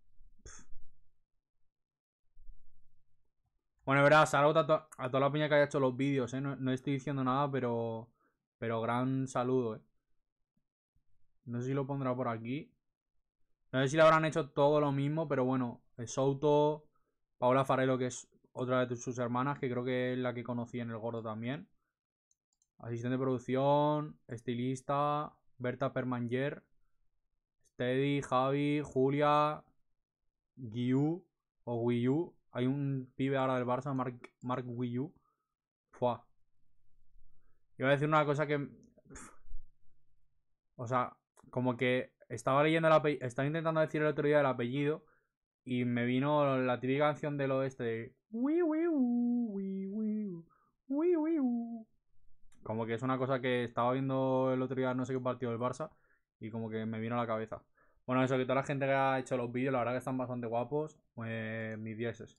Bueno, verás, saludo a, to- a toda la peña que haya hecho los vídeos, ¿eh? No, no estoy diciendo nada, pero... Pero gran saludo, ¿eh? No sé si lo pondrá por aquí. No sé si le habrán hecho todo lo mismo, pero bueno. Souto, Paola Farelo, que es otra de sus hermanas, que creo que es la que conocí en el gordo también. Asistente de producción, estilista, Berta Permanger, Steady, Javi, Julia, Guiu o Wiyu. Hay un pibe ahora del Barça, Mark, Mark Wiyu. Fua. Iba a decir una cosa que. O sea, como que estaba leyendo el apellido. Estaba intentando decir el otro día el apellido. Y me vino la típica canción del oeste de. Como que es una cosa que estaba viendo el otro día, no sé qué partido del Barça. Y como que me vino a la cabeza. Bueno, eso, que toda la gente que ha hecho los vídeos, la verdad que están bastante guapos. Eh, mis dieces.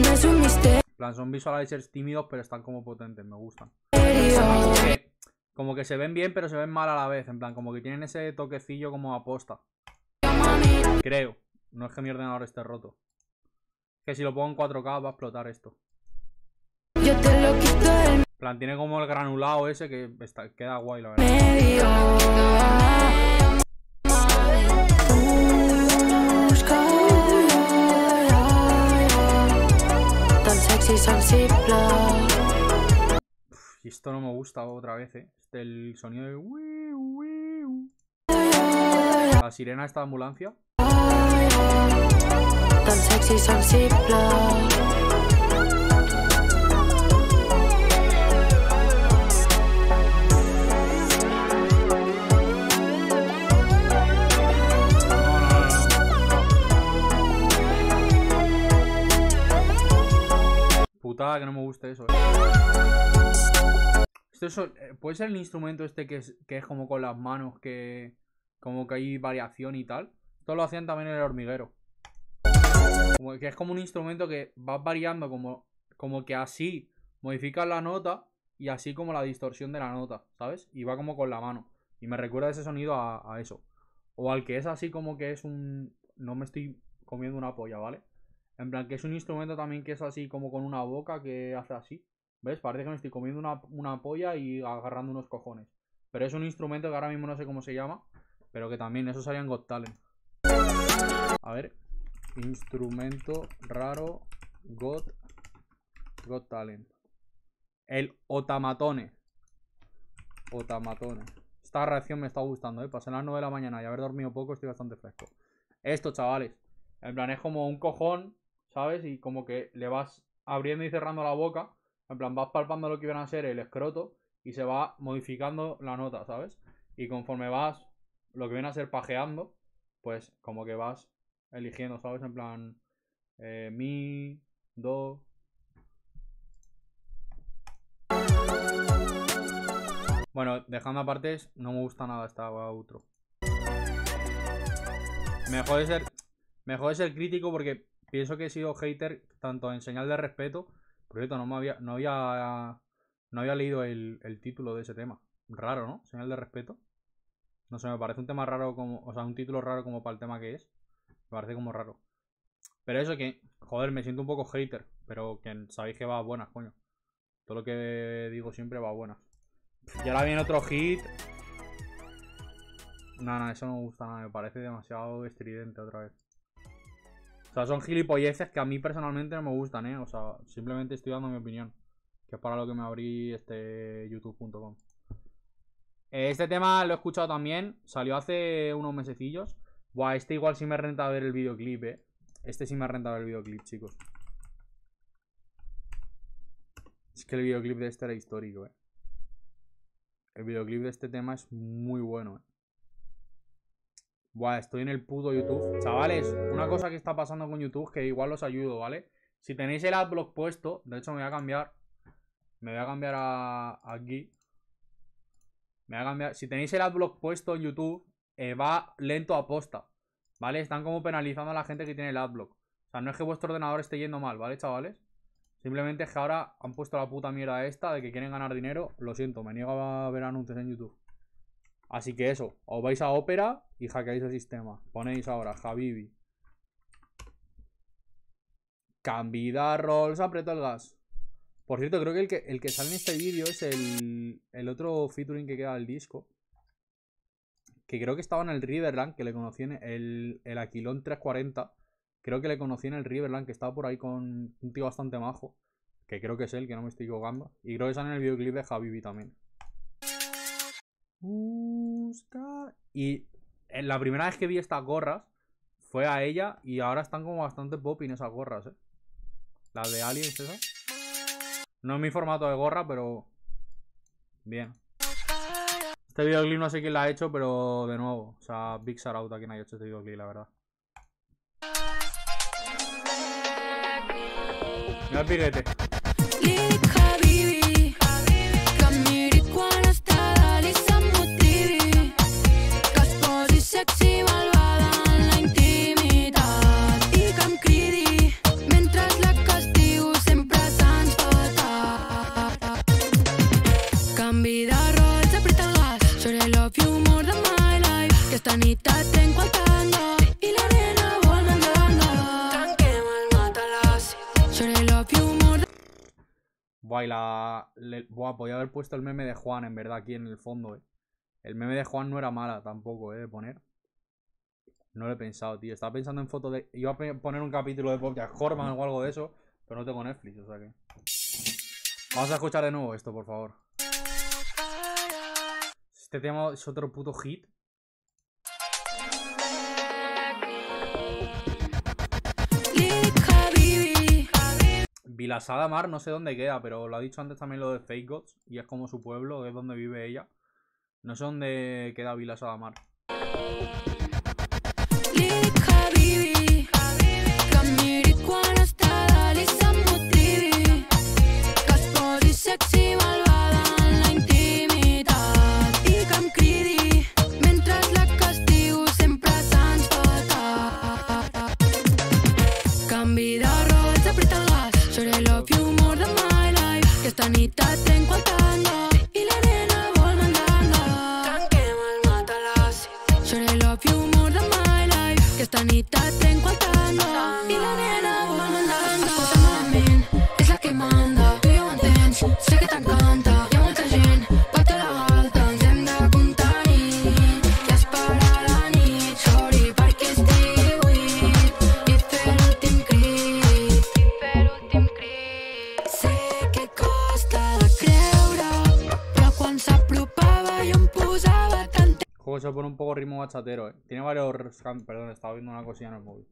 No es un misterio. En plan, son visualizers tímidos, pero están como potentes, me gustan. Como que, como que se ven bien, pero se ven mal a la vez. En plan, como que tienen ese toquecillo como aposta. Creo. No es que mi ordenador esté roto. Que si lo pongo en 4K va a explotar esto. Yo te lo quito del En plan, tiene como el granulado ese que está, queda guay, la verdad. medio. Y esto no me gusta otra vez, eh. Este, el sonido de... La sirena de esta ambulancia. Tan sexy, sensible. Que no me guste eso, eh. Esto es, eh, puede ser el instrumento este que es, que es como con las manos, que como que hay variación y tal. Esto lo hacían también en el hormiguero. Que es como un instrumento que va variando como, como que así modificas la nota y así como la distorsión de la nota, ¿sabes? Y va como con la mano. Y me recuerda ese sonido a eso. O al que es así como que es un... No me estoy comiendo una polla, ¿vale? En plan, que es un instrumento también que es así como con una boca que hace así. ¿Ves? Parece que me estoy comiendo una, una polla y agarrando unos cojones. Pero es un instrumento que ahora mismo no sé cómo se llama. Pero que también eso salía en Got Talent. A ver. Instrumento raro Got, Got Talent. El otamatone. Otamatone. Esta reacción me está gustando, ¿eh? Pasé las 9 de la mañana y haber dormido poco estoy bastante fresco. Esto, chavales. En plan, es como un cojón, ¿sabes? Y como que le vas abriendo y cerrando la boca. En plan, vas palpando lo que iban a ser el escroto y se va modificando la nota, ¿sabes? Y conforme vas, lo que viene a ser pajeando, pues como que vas eligiendo, ¿sabes? En plan, eh, mi, do. Bueno, dejando aparte, no me gusta nada esta outro. Me jode ser, me jode ser crítico porque pienso que he sido hater tanto en señal de respeto. Cierto, no me había, no había, no había leído el, el título de ese tema. Raro, ¿no? Señal de respeto. No sé, me parece un tema raro como, o sea, un título raro como para el tema que es. Me parece como raro. Pero eso que, joder, me siento un poco hater. Pero que sabéis que va a buenas, coño. Todo lo que digo siempre va a buenas. Y ahora viene otro hit. No, no, eso no me gusta nada. Me parece demasiado estridente otra vez. O sea, son gilipolleces que a mí personalmente no me gustan, ¿eh? O sea, simplemente estoy dando mi opinión. Que es para lo que me abrí este youtube.com. Este tema lo he escuchado también. Salió hace unos mesecillos. Buah, este igual sí me renta ver el videoclip, eh. Este sí me renta ver el videoclip, chicos. Es que el videoclip de este era histórico, eh. El videoclip de este tema es muy bueno, eh. Buah, estoy en el puto YouTube. Chavales, una cosa que está pasando con YouTube que igual os ayudo, ¿vale? Si tenéis el adblock puesto, de hecho me voy a cambiar. Me voy a cambiar a aquí. Me voy a cambiar. Si tenéis el adblock puesto en YouTube, eh, va lento a posta. ¿Vale? Están como penalizando a la gente que tiene el adblock. O sea, no es que vuestro ordenador esté yendo mal, ¿vale, chavales? Simplemente es que ahora han puesto la puta mierda esta de que quieren ganar dinero. Lo siento, me niego a ver anuncios en YouTube. Así que eso, os vais a Opera y hackeáis el sistema. Ponéis ahora Javibi. Cambida rolls, aprieto el gas. Por cierto, creo que el que, el que sale en este vídeo es el, el otro featuring que queda del disco. Que creo que estaba en el Riverland, que le conocí en el, el Aquilón 340. Creo que le conocí en el Riverland, que estaba por ahí con un tío bastante majo. Que creo que es él, que no me estoy equivocando. Y creo que sale en el videoclip de Javibi también. Y en la primera vez que vi estas gorras fue a ella y ahora están como bastante popping esas gorras, ¿eh? Las de Aliens, esas. No es mi formato de gorra, pero... Bien. Este videoclip no sé quién la ha hecho, pero de nuevo. O sea, Big Shout a quien haya hecho este videoclip, la verdad. Mira el pirete. Y la... Buah, podía haber puesto el meme de Juan, en verdad, aquí en el fondo, eh. El meme de Juan no era mala tampoco, eh, de poner. No lo he pensado, tío. Estaba pensando en fotos de... Iba a poner un capítulo de Podcast Horman o algo de eso, pero no tengo Netflix, o sea que... Vamos a escuchar de nuevo esto, por favor. Este tema es otro puto hit. Vilasada Mar, no sé dónde queda, pero lo ha dicho antes también lo de Fake Gods, y es como su pueblo, es donde vive ella. No sé dónde queda Vilasada Mar. Life que esta se pone un poco ritmo bachatero, eh. Tiene varios... Perdón, estaba viendo una cosilla en el móvil.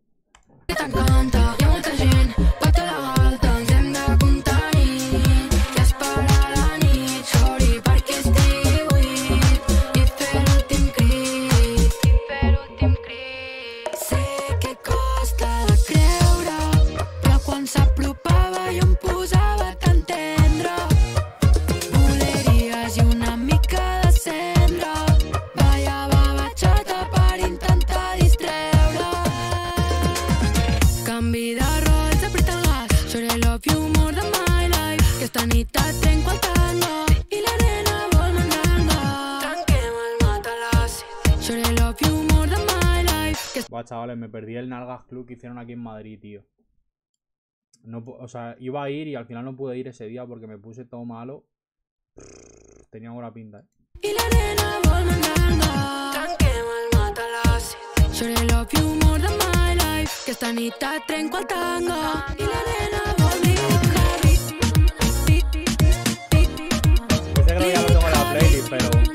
Hicieron aquí en Madrid, tío. No, o sea, iba a ir y al final no pude ir ese día porque me puse todo malo. Tenía buena pinta, eh. humor de my life que que ya lo tengo en la playlist, pero...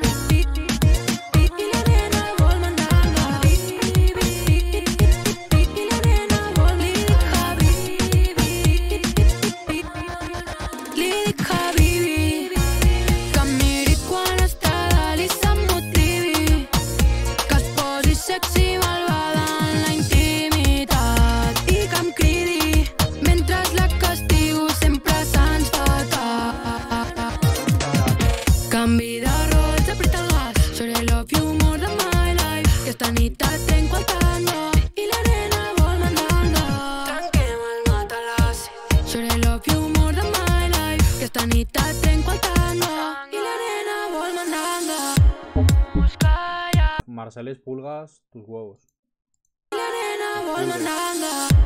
Marceles Pulgas, tus huevos.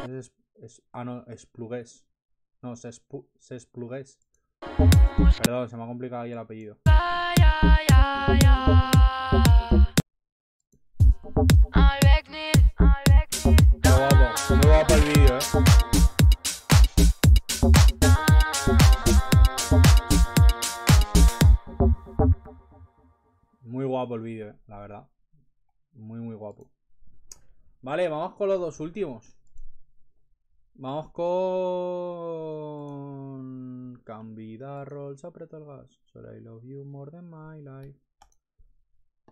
Es, es- ah, no, Esplugués. No, se, espu, se Esplugués. Perdón, se me ha complicado ahí el apellido. Muy guapo, muy guapo el vídeo, eh. Muy guapo el vídeo, eh, la verdad. Muy, muy guapo. Vale, vamos con los dos últimos. Vamos con. Cambida rolls, aprieta el gas. Solo I love you more than my life.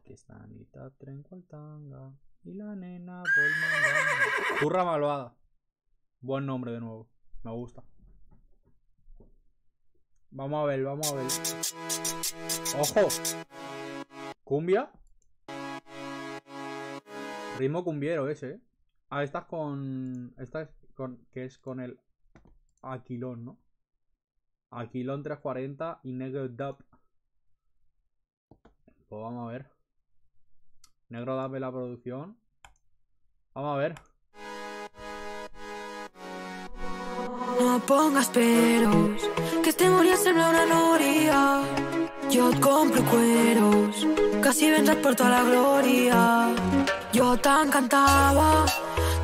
Que está Anita trenco al tanga. Y la nena vol mandanga. Turra malvada. Buen nombre de nuevo. Me gusta. Vamos a ver, vamos a ver. ¡Ojo! ¿Cumbia? Ritmo cumbiero ese, ¿eh? Ah, esta es con... Esta es con... Que es con el... Aquilón, ¿no? Aquilón 340 y Negro Dub. Pues vamos a ver. Negro Dub en la producción. Vamos a ver. No pongas peros, que este morir sembla una noria. Et compro cueros, quasi vens per tota la glòria.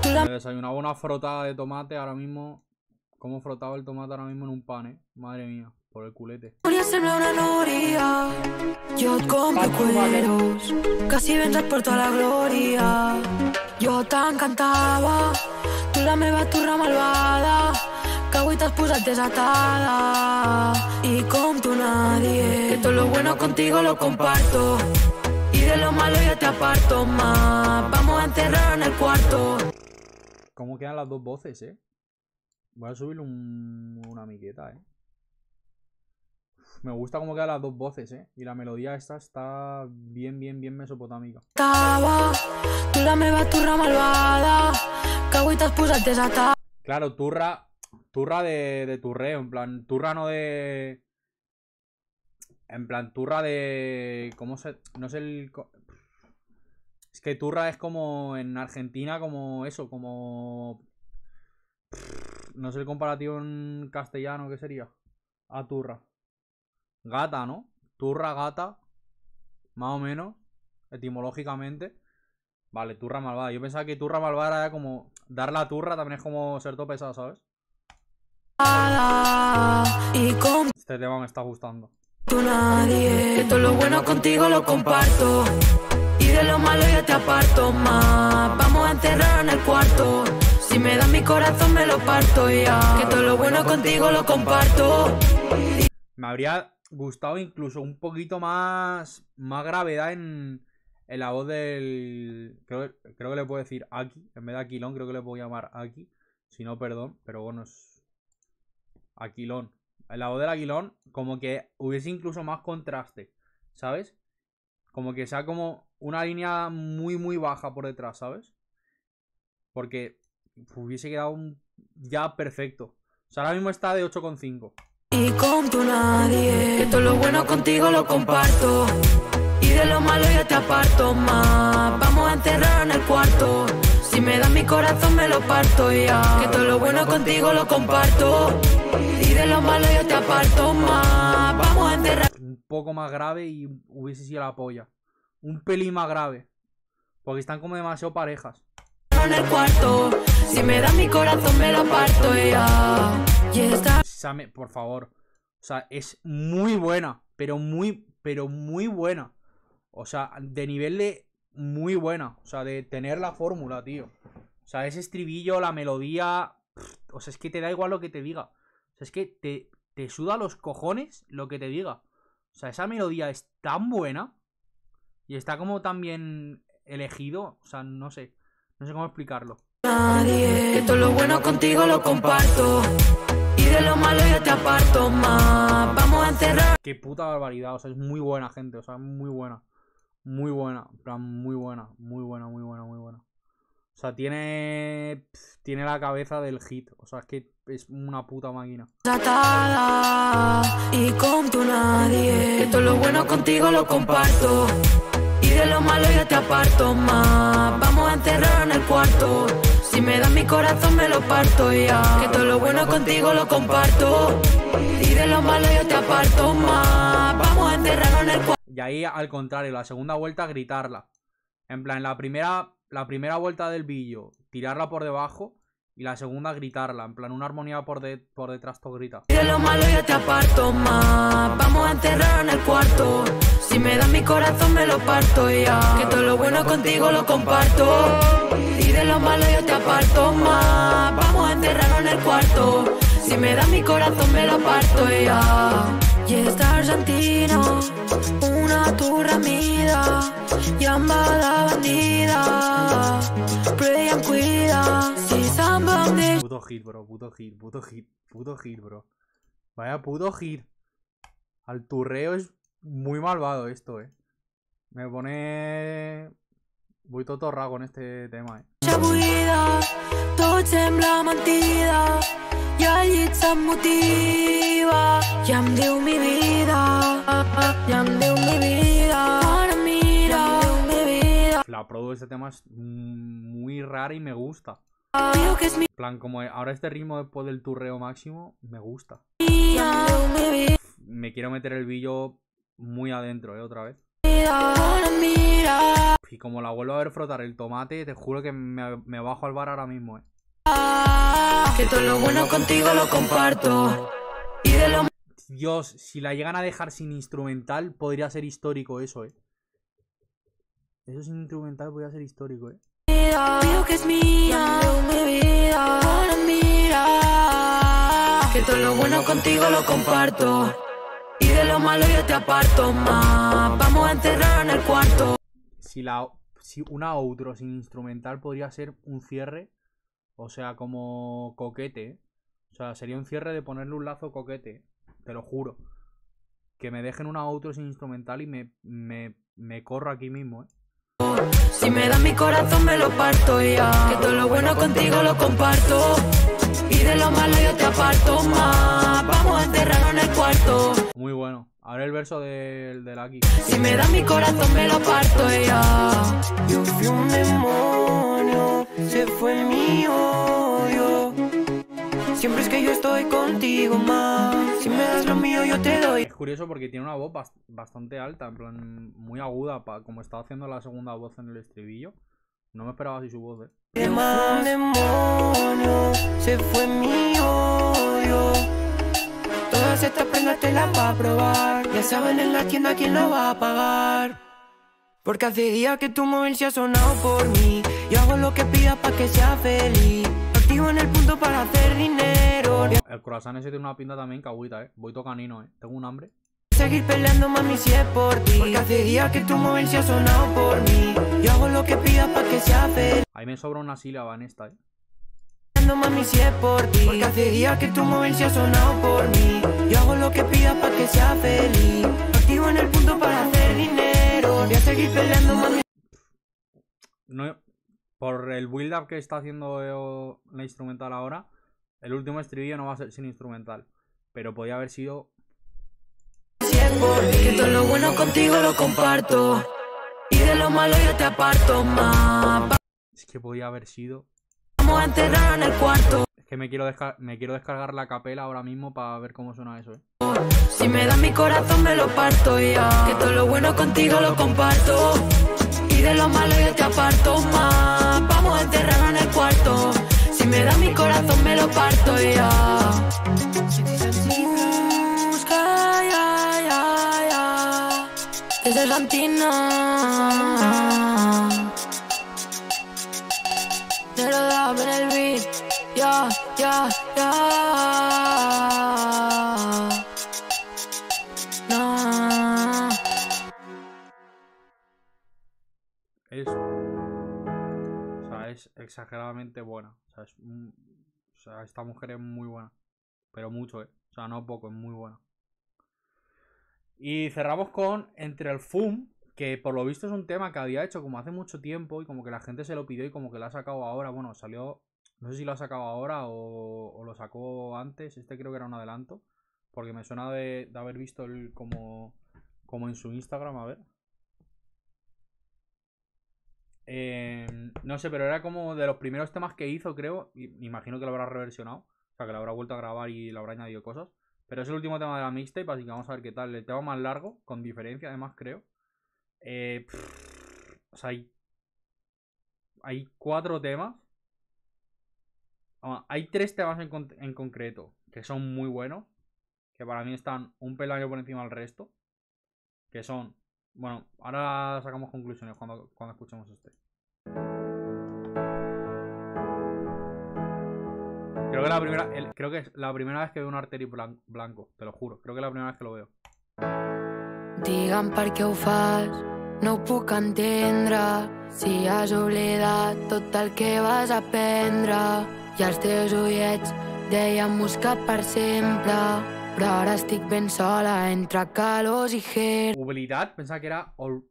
Tu la Me desayunaba una frotada de tomate ahora mismo. ¿Cómo frotaba el tomate ahora mismo en un pan, eh? Madre mía, por el culete. et compro cueros, quasi vens per tota la glòria. Jo t'encantava, tu la meva turra malvada, t'has posat desatada. Y con tu nadie, que todo lo bueno contigo lo comparto. Malo yo te aparto más. Vamos a encerrar en el cuarto. ¿Cómo quedan las dos voces, eh? Voy a subir un- una miqueta, eh. Me gusta cómo quedan las dos voces, eh. Y la melodía esta está bien, bien, bien mesopotámica. Claro, turra. Turra de, de turreo, en plan. Turra no de. En plan, turra de. ¿Cómo se.? No sé el. Es que turra es como. En Argentina, como eso, como. No sé el comparativo en castellano, ¿qué sería? A turra. Gata, ¿no? Turra, gata. Más o menos. Etimológicamente. Vale, turra malvada. Yo pensaba que turra malvada era como. Dar la turra también es como ser todo pesado, ¿sabes? Este tema me está gustando. Tu nadie, que todo lo bueno contigo lo comparto. Y de lo malo yo te aparto más. Vamos a encerrar en el cuarto. Si me das mi corazón me lo parto ya. Que todo lo bueno contigo lo comparto. Me habría gustado incluso un poquito más. Más gravedad en. En la voz del. Creo, creo que le puedo decir Aki. En vez de Aquilón, creo que le puedo llamar Aki. Si no, perdón. Pero bueno, es. Aquilón. La voz del Aquilón, como que hubiese incluso más contraste. ¿Sabes? Como que sea como una línea muy, muy baja por detrás, ¿sabes? Porque hubiese quedado un- ya perfecto. O sea, ahora mismo está de 8,5. Y con tu nadie, que todo lo bueno contigo lo comparto. Y de lo malo yo te aparto más. Vamos a encerrar en el cuarto. Si me das mi corazón me lo parto ya. Que todo lo bueno contigo lo comparto. Y de lo malo yo te aparto más. Vamos a encerrar un poco más grave y hubiese sido la polla. Un pelín más grave. Porque están como demasiado parejas. en el cuarto. Si me das mi corazón me lo parto ya. Y por favor. O sea, es muy buena. Pero muy, pero muy buena. O sea, de nivel de muy buena. O sea, de tener la fórmula, tío. O sea, ese estribillo, la melodía. pff, O sea, es que te da igual lo que te diga. O sea, es que te, te suda los cojones lo que te diga. O sea, esa melodía es tan buena. Y está como tan bien elegido. O sea, no sé. No sé cómo explicarlo. nadie. Que todo lo bueno contigo lo comparto. Y de lo malo yo te aparto más. Vamos a encerrar Qué puta barbaridad. O sea, es muy buena, gente. O sea, muy buena. Muy buena. Muy buena. Muy buena, muy buena, muy buena. O sea, tiene. Tiene la cabeza del hit. O sea, es que es una puta máquina. desatada. Y todo lo bueno contigo lo comparto. Y de lo malo yo te aparto más. Vamos a enterrar en el cuarto. Si me das mi corazón me lo parto ya. Que todo lo bueno contigo lo comparto. Y de lo malo yo te aparto más. Vamos a enterrar en el cuarto. Y ahí, al contrario, la segunda vuelta, gritarla. En plan, la primera, la primera vuelta del billo, tirarla por debajo. Y la segunda, gritarla. En plan, una armonía por, de- por detrás, todo grita. De lo malo yo te aparto más. Vamos a enterrar en el cuarto. Si me das mi corazón me lo parto ya. Que todo lo bueno contigo lo comparto. Y de lo malo yo te aparto más. Vamos a enterrar en el cuarto. Si me das mi corazón me lo parto ya. Y esta Argentina, una turra mida, llamada bandida. Brian cuida, si zambam de Puto hit, bro, puto hit, puto hit, puto hit, bro. Vaya puto hit. Al turreo es muy malvado esto, eh. Me pone. Voy todo torrado con este tema, eh. Motiva em diu mi vida em diu mi vida mira em La produ de este tema es muy rara y me gusta. En plan, como ahora este ritmo después del turreo máximo, me gusta. Me quiero meter el billo muy adentro, eh, otra vez. Y como la vuelvo a ver frotar el tomate, te juro que me, me bajo al bar ahora mismo, eh. Que todo lo bueno contigo lo comparto y de lo Dios, si la llegan a dejar sin instrumental, podría ser histórico eso, eh. Eso sin instrumental podría ser histórico, eh. Diu que és mía, mi vida, mira. Que todo lo bueno contigo lo comparto. Y de lo malo yo te aparto más. Vamos a enterrar en el cuarto. Si la si una outro sin instrumental podría ser un cierre, o sea, como coquete, eh. O sea, sería un cierre de ponerle un lazo coquete, te lo juro. Que me dejen una outro sin instrumental y me, me, me corro aquí mismo, eh. Si me das mi corazón me lo parto ya. Que todo lo bueno contigo lo comparto. Y de lo malo yo te aparto más. Vamos a enterrar en el cuarto. Muy bueno. Ahora el verso del del aquí. Si me das mi corazón me lo parto ya. Yo fui un demonio, se fue mi odio. Siempre es que yo estoy contigo más. Si me das lo mío, yo te doy. Es curioso porque tiene una voz bas- bastante alta, en plan muy aguda, pa- como estaba haciendo la segunda voz en el estribillo. No me esperaba así su voz, eh. Más un demonio, se fue mi odio. Todas estas prendas te las va a probar. Ya saben en la tienda quién lo va a pagar. Porque hace días que tu móvil se ha sonado por mí. Yo hago lo que pidas para que sea feliz. Activo en el punto para hacer dinero. El croissant ese tiene una pinta también cagüita, eh. Voy todo canino, eh. Tengo un hambre. Seguir peleando, mami, si es por ti. Porque hace días que tu móvil se ha sonado por mí. Yo hago lo que pidas para que sea feliz. Ahí me sobra una sílaba en esta, eh. No mami si es por ti Porque hace días que tu móvil se ha sonado por mí Yo hago lo que pidas para que sea feliz Activo en el punto para hacer dinero Voy a seguir peleando mami No, por el build up que está haciendo la instrumental ahora, el último estribillo no va a ser sin instrumental. Pero podía haber sido. Que todo lo bueno contigo lo comparto. Y de lo malo yo te aparto más. Es que podía haber sido. Vamos a enterrar en el cuarto. Es que me quiero, me quiero descargar la capela ahora mismo para ver cómo suena eso, eh. Si me das mi corazón me lo parto ya. Que todo lo bueno contigo lo comparto. Y de lo malo yo te aparto más. Vamos a enterrar en el cuarto. Si me das mi corazón me lo parto ya. Ya, ya, ya. Es. Exageradamente buena. O sea, es o sea, esta mujer es muy buena. Pero mucho, eh. O sea, no poco, es muy buena. Y cerramos con Entre el Fum, que por lo visto es un tema que había hecho como hace mucho tiempo y como que la gente se lo pidió y como que lo ha sacado ahora. Bueno, salió. No sé si lo ha sacado ahora o, lo sacó antes. Este creo que era un adelanto. Porque me suena de, haber visto el como Como en su Instagram, a ver. Eh, no sé, pero era como de los primeros temas que hizo, creo. me imagino que lo habrá reversionado. O sea, que lo habrá vuelto a grabar y le habrá añadido cosas. Pero es el último tema de la mixtape, así que vamos a ver qué tal. El tema más largo, con diferencia, además, creo. Eh, o sea, hay, hay cuatro temas. Ah, hay tres temas en concreto que son muy buenos. Que para mí están un peldaño por encima del resto. Que son. Bueno, ahora sacamos conclusiones cuando, cuando escuchemos este. Creo que, la primera, el- creo que es la primera vez que veo un arteri blan- blanco, te lo juro. Creo que es la primera vez que lo veo. Digue'm per què ho fas, no ho puc entendre. Si has oblidat tot el que vas aprendre i els teus ullets deien buscar per sempre. Però ara estic ben sola entre calors i gel. Oblidat, pensaba que era. ol-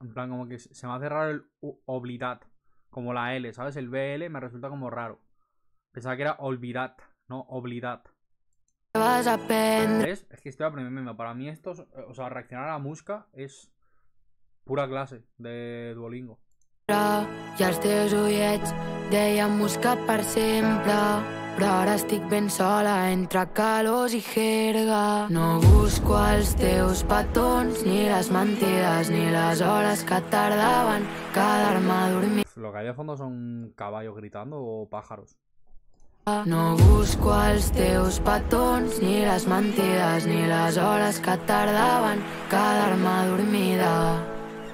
En plan, como que se me hace raro el oblidat. Como la L, ¿sabes? El BL me resulta como raro. Pensaba que era olvidat, no oblidat. Vas ¿Ves? Es que estoy aprendiendo. Para mí, esto, es- o sea, reaccionar a la música es pura clase de Duolingo. i els teus ullets deien buscar per sempre. Però ara estic ben sola entre calors i jerga. No busco els teus petons, ni les mentides, ni les hores que tardaven quedar-me a dormir. Lo que hay de fondo son caballos gritando o pájaros. No busco els teus petons, ni les mentides, ni les hores que tardaven quedar-me dormida.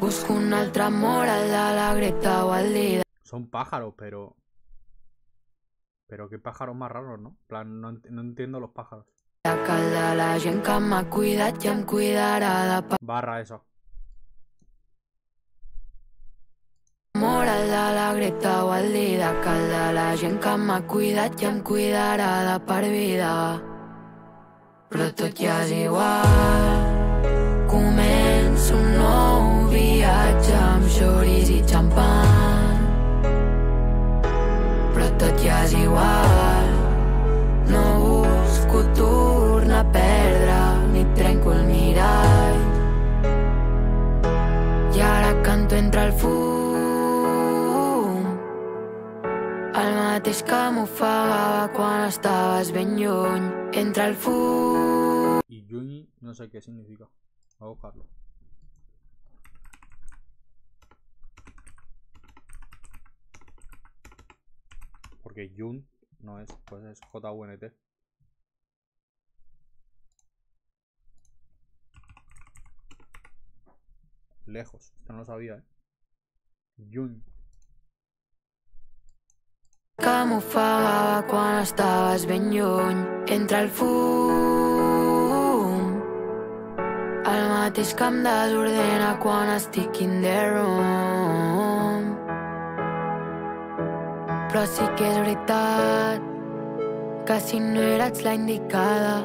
Busco un altre amor, el de la Greta o el Dida. Son pájaros, pero. Pero qué pájaros más raros, ¿no? En plan, no, ent- no entiendo los pájaros. el de la gent que m'ha cuidat i em cuidarà de Barra eso. De la Greta o el Dida. El de la gent que m'ha cuidat i em cuidarà de per vida. Però tot ja és igual. Començo un nou viatge amb xoris i xampan. Però tot ja és igual. No busco tornar a perdre ni trenco el mirall. I ara canto entre el fum el mateix que m'ofegava quan estaves ben lluny entre el fum Y Yuni, no sé qué significa. Voy a buscarlo. Porque Yun no es, pues es J-U-N-T. Lejos, esto no lo sabía, eh. Yun. M'ofegava quan estaves ben lluny. Entre el fum. El mateix que em desordena quan estic in the room. Però sí que és veritat que no eres la indicada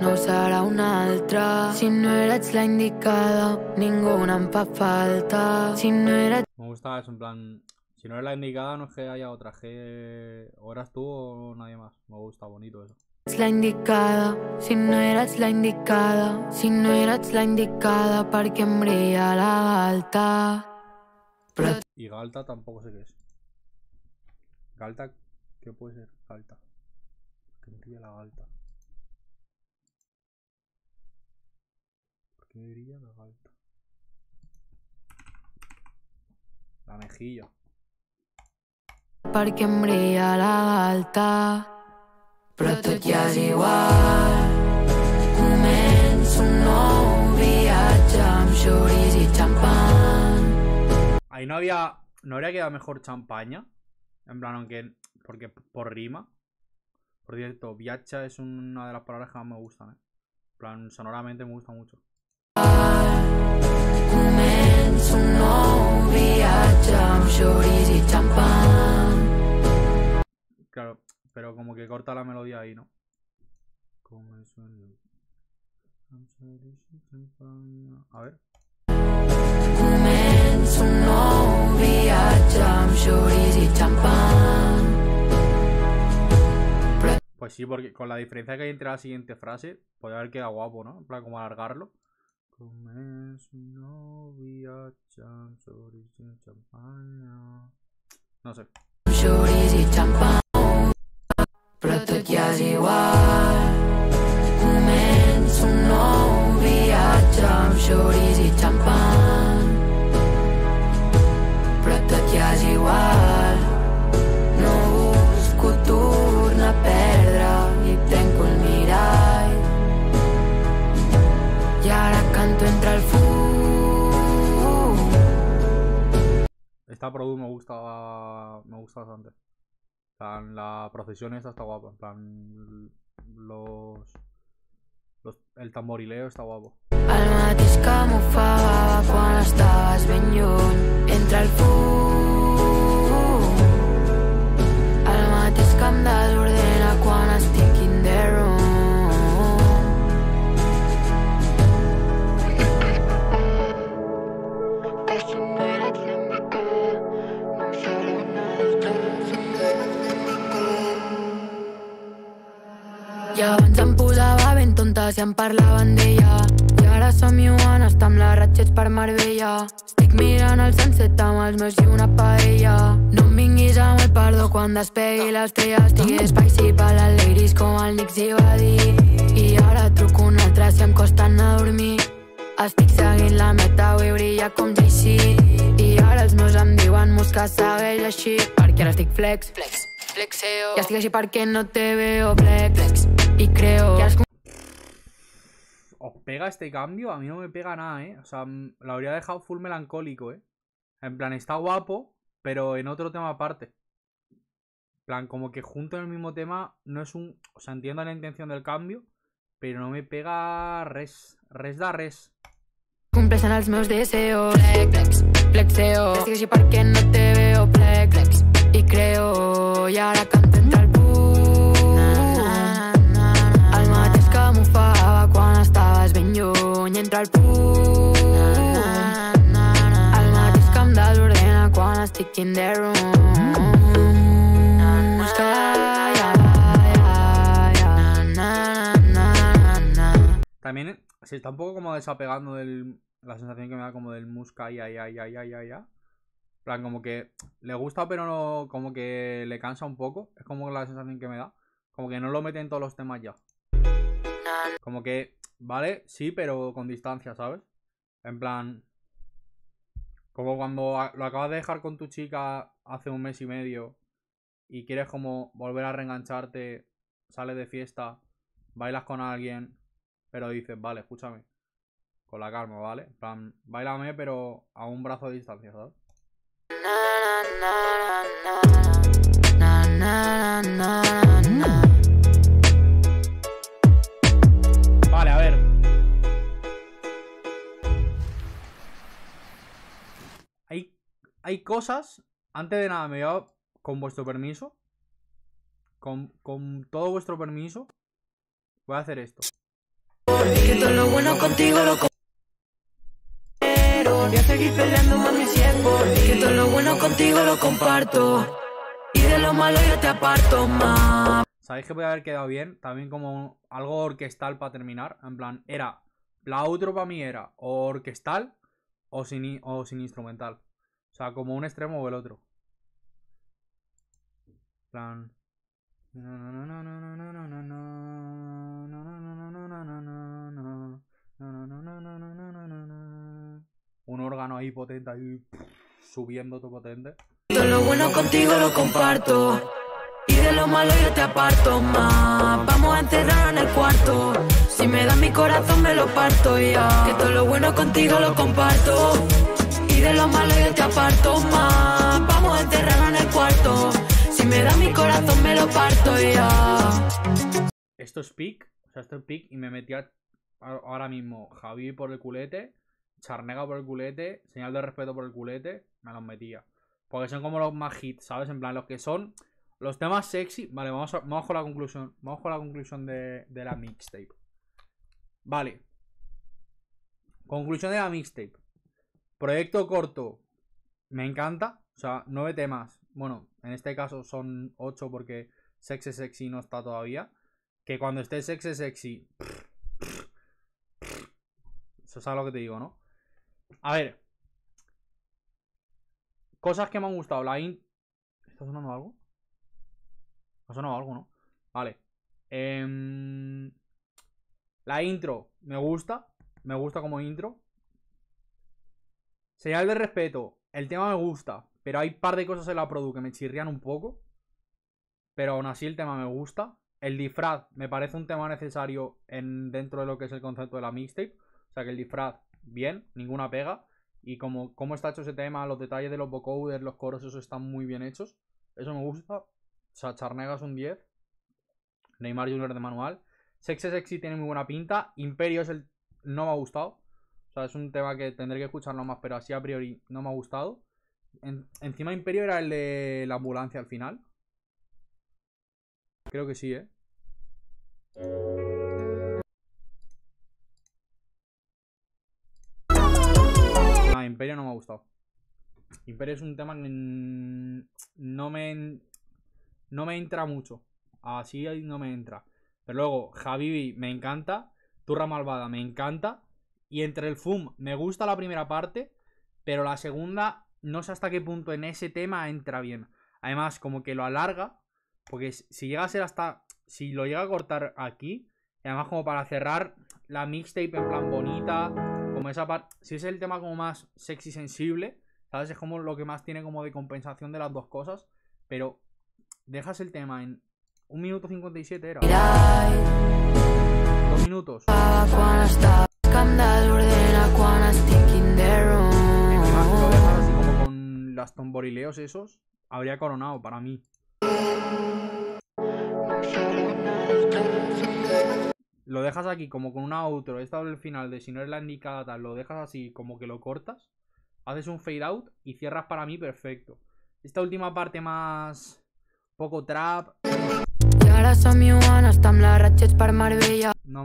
no serà una altra si no eres la indicada ningú em fa falta. Si no eres Me gusta eso, en plan. Si no eres la indicada, no es que haya otra. es que o eras tú o nadie más. Me gusta, bonito eso. ets la indicada, si no eres la indicada, si no eres la indicada perquè em brilla la galta. Y Galta tampoco sé qué es. Galta, ¿qué puede ser? Galta. ¿Por qué me brilla la Galta? ¿Por qué brilla la Galta? La mejilla. Perquè em brilla la galta. Però tot ja és igual. Començo un nou viatge amb xoris i xampan. Ahí no había. ¿No habría quedado mejor champaña? En plan, aunque. Porque por rima. Por cierto, Viacha es una de las palabras que más me gustan, ¿eh? En plan, sonoramente me gusta mucho. Començo un nou viatge amb xoris i xampan. Claro, pero como que corta la melodía ahí, ¿no? Como eso en- A ver. Pues sí, porque con la diferencia que hay entre la siguiente frase, podría haber quedado guapo, ¿no? En plan, como alargarlo. No sé. Xoris i xampany, però tot ja és igual. Començo un nou viatge amb xoris i xampany, però tot ja és igual. No busco tornar a perdre i trenco el mirall. I ara canto entre el fum. Esta produ me gusta, me gusta bastante. Plan, la procesión esta está guapa. En plan, los, los el tamborileo está guapo. El mateix que m'ofegava quan estaves ben lluny entre el fum. El mateix que em desordena quan estic si em parlaven d'ella. I ara som està amb les ratxets per Marbella. Estic mirant el sunset amb els meus i una paella. No em vinguis amb el perdó quan despegui l'estrella. Estigué spicy per les ladies com el Nix hi va dir. I ara truco un altre si em costa anar a dormir. Estic seguint la meta, vull brillar com JC. I ara els meus em diuen mosca segueix així. Perquè ara estic flex, flex, flexeo. I estic així perquè no te veo flex, flex. Y creo que has ¿Os pega este cambio? A mí no me pega nada, ¿eh? O sea, mm, lo habría dejado full melancólico, ¿eh? En plan, está guapo, pero en otro tema aparte. En plan, como que junto en el mismo tema no es un... O sea, entiendo la intención del cambio, pero no me pega res. Res da res. compleixen els meus deseos. Flex, flex, flexeo. Estic així perquè no te veo flex, flex. I creo, i ara canto quan estic in the room. También se está un poco como desapegando del. La sensación que me da como del Musca, ya, ya, ya, ya, ya, ya. Plan, como que le gusta, pero no. Como que le cansa un poco. Es como la sensación que me da. Como que no lo mete en todos los temas ya. Como que, vale, sí, pero con distancia, ¿sabes? En plan. Como cuando lo acabas de dejar con tu chica hace un mes y medio. Y quieres como volver a reengancharte. Sales de fiesta. Bailas con alguien. Pero dices, vale, escúchame. Con la calma, ¿vale? En plan, bailame, pero a un brazo de distancia, ¿sabes? Na. Hay, cosas. Antes de nada, me voy a- con vuestro permiso. Con, con todo vuestro permiso. Voy a hacer esto. Que todo lo bueno contigo lo quiero. Voy a seguir peleando, mami. Que todo lo bueno contigo lo comparto. Y de lo malo yo te aparto más. ¿Sabéis que puede haber quedado bien? También como algo orquestal para terminar. En plan, era. La outro para mí era o orquestal o sin, i- o sin instrumental. O sea, como un extremo o el otro. Plan. Un órgano ahí potente, ahí subiendo todo potente. Todo lo bueno contigo lo comparto. Y de lo malo yo te aparto más. Vamos a enterrar en el cuarto. Si me das mi corazón me lo parto ya. Que todo lo bueno contigo lo comparto. Y de lo malo yo te aparto más. Vamos a enterrar en el cuarto. Si me das mi corazón me lo parto ya. Esto es pick, o sea, esto es pick y me metía a- ahora mismo Javi por el culete, Charnega por el culete, señal de respeto por el culete, me los metía. Porque son como los más hits, ¿sabes? En plan, los que son los temas sexy. Vale, vamos, a- con la conclusión. Vamos con la conclusión de la mixtape. Vale. Conclusión de la mixtape. Proyecto corto. Me encanta. O sea, nueve temas. Bueno, en este caso son ocho porque Sexe Sexy no está todavía. Que cuando esté Sexe Sexy. Eso es lo que te digo, ¿no? A ver. Cosas que me han gustado. La in... ¿Está sonando algo? ¿Ha sonado algo, no? Vale. Em, La intro me gusta. Me gusta como intro. Señal de respeto. El tema me gusta. Pero hay un par de cosas en la produ que me chirrían un poco. Pero aún así el tema me gusta. El disfraz me parece un tema necesario en, dentro de lo que es el concepto de la mixtape. O sea que el disfraz, bien, ninguna pega. Y como, como está hecho ese tema, los detalles de los vocoders, los coros, eso están muy bien hechos. Eso me gusta. O sea, Charnega es un 10. Neymar Jr. de manual. Sexy Sexy tiene muy buena pinta. Imperio es el. No me ha gustado. O sea, es un tema que tendré que escucharlo más, pero así a priori no me ha gustado. En- encima Imperio era el de la ambulancia al final. Creo que sí, ¿eh? Ah, Imperio no me ha gustado. Imperio es un tema que no me, no me entra mucho. Así no me entra. Pero luego, Habibi me encanta. Turra Malvada me encanta. Y entre el FUM me gusta la primera parte. Pero la segunda, no sé hasta qué punto en ese tema entra bien. Además, como que lo alarga. Porque si llega a ser hasta. Si lo llega a cortar aquí. Y además, como para cerrar la mixtape en plan bonita. Como esa parte. Si es el tema como más sexy sensible. ¿Sabes? Es como lo que más tiene como de compensación de las dos cosas. Pero dejas el tema en 1 minuto 57 era. Dos minutos. Quan estic in the room. dejas así como con las tomborileos esos, habría coronado para mí. Lo dejas aquí como con una outro, esta el final de si no es la indicada tal, lo dejas así como que lo cortas, haces un fade out y cierras para mí perfecto. Esta última parte más poco trap,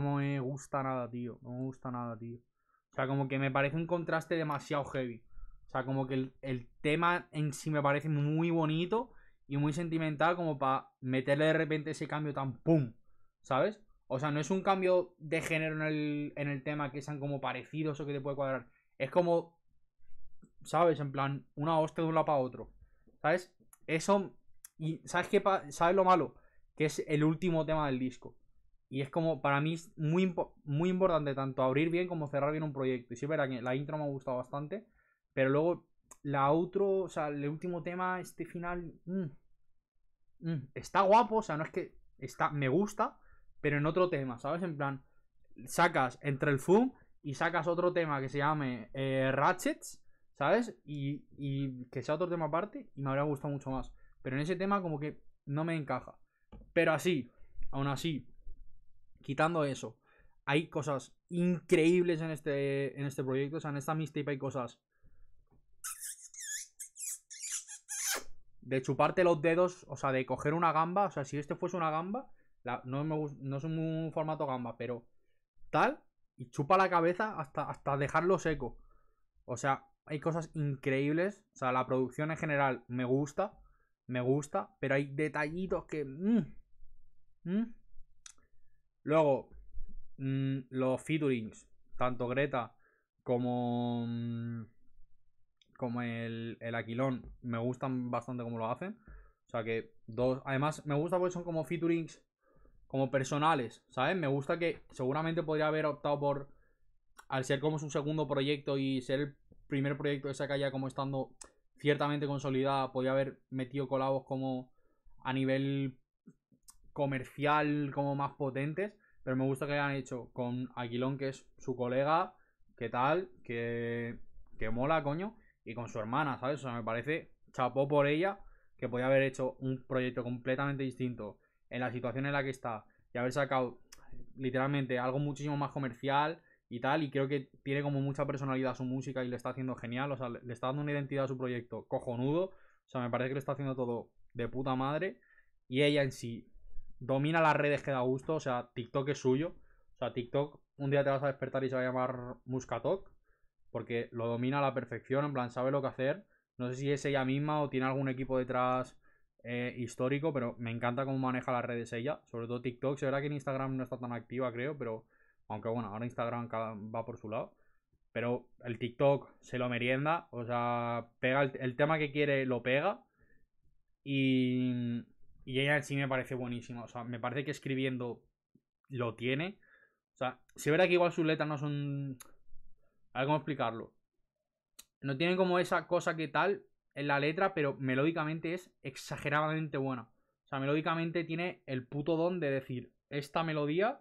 no me gusta nada, tío. No me gusta nada, tío. O sea, como que me parece un contraste demasiado heavy. O sea, como que el, el tema en sí me parece muy bonito y muy sentimental como para meterle de repente ese cambio tan pum. ¿Sabes? O sea, no es un cambio de género en el, en el tema que sean como parecidos o que te puede cuadrar. Es como, ¿sabes? En plan, una hostia de un lado para otro. ¿Sabes? Eso... Y ¿sabes qué? ¿Sabes lo malo? Que es el último tema del disco. Y es como, para mí, es muy, muy importante tanto abrir bien como cerrar bien un proyecto. Y sí, verdad que la intro me ha gustado bastante. Pero luego, la outro, o sea, el último tema, este final. mm, mm, está guapo, o sea, no es que. Está, me gusta, pero en otro tema, ¿sabes? En plan, sacas entre el FUM y sacas otro tema que se llame eh, Ratchets, ¿sabes? Y, y que sea otro tema aparte y me habría gustado mucho más. Pero en ese tema, como que no me encaja. Pero así, aún así, quitando eso, hay cosas increíbles en este, en este proyecto. O sea, en esta mixtape hay cosas de chuparte los dedos, o sea, de coger una gamba. O sea, si este fuese una gamba, no, me, no es un formato gamba, pero tal, y chupa la cabeza hasta, hasta dejarlo seco. O sea, hay cosas increíbles. O sea, la producción en general me gusta. Me gusta. Pero hay detallitos que. mm, mm. Luego, mm, los featurings. Tanto Greta como. Como el, el Aquilón. Me gustan bastante como lo hacen. O sea que dos. Además, me gusta porque son como featurings. Como personales. ¿Sabes? Me gusta que seguramente podría haber optado por al ser como su segundo proyecto y ser el primer proyecto de esa ya como estando ciertamente consolidada, podía haber metido colabos como a nivel comercial como más potentes, pero me gusta que hayan hecho con Aguilón, que es su colega, que tal, que, que mola, coño, y con su hermana, ¿sabes? O sea, me parece chapó por ella, que podía haber hecho un proyecto completamente distinto en la situación en la que está y haber sacado literalmente algo muchísimo más comercial y tal, y creo que tiene como mucha personalidad su música y le está haciendo genial, o sea, le está dando una identidad a su proyecto cojonudo, o sea, me parece que lo está haciendo todo de puta madre, y ella en sí domina las redes que da gusto, o sea, TikTok es suyo, o sea, TikTok un día te vas a despertar y se va a llamar Muscatok, porque lo domina a la perfección, en plan, sabe lo que hacer, no sé si es ella misma o tiene algún equipo detrás eh, histórico, pero me encanta cómo maneja las redes ella, sobre todo TikTok, se verá que en Instagram no está tan activa, creo, pero aunque bueno, ahora Instagram va por su lado. Pero el TikTok se lo merienda. O sea, pega el, tema que quiere, lo pega. Y, y ella en sí me parece buenísima. O sea, me parece que escribiendo lo tiene. O sea, si verá que igual sus letras no son. A ver cómo explicarlo. No tienen como esa cosa que tal en la letra, pero melódicamente es exageradamente buena. O sea, melódicamente tiene el puto don de decir esta melodía,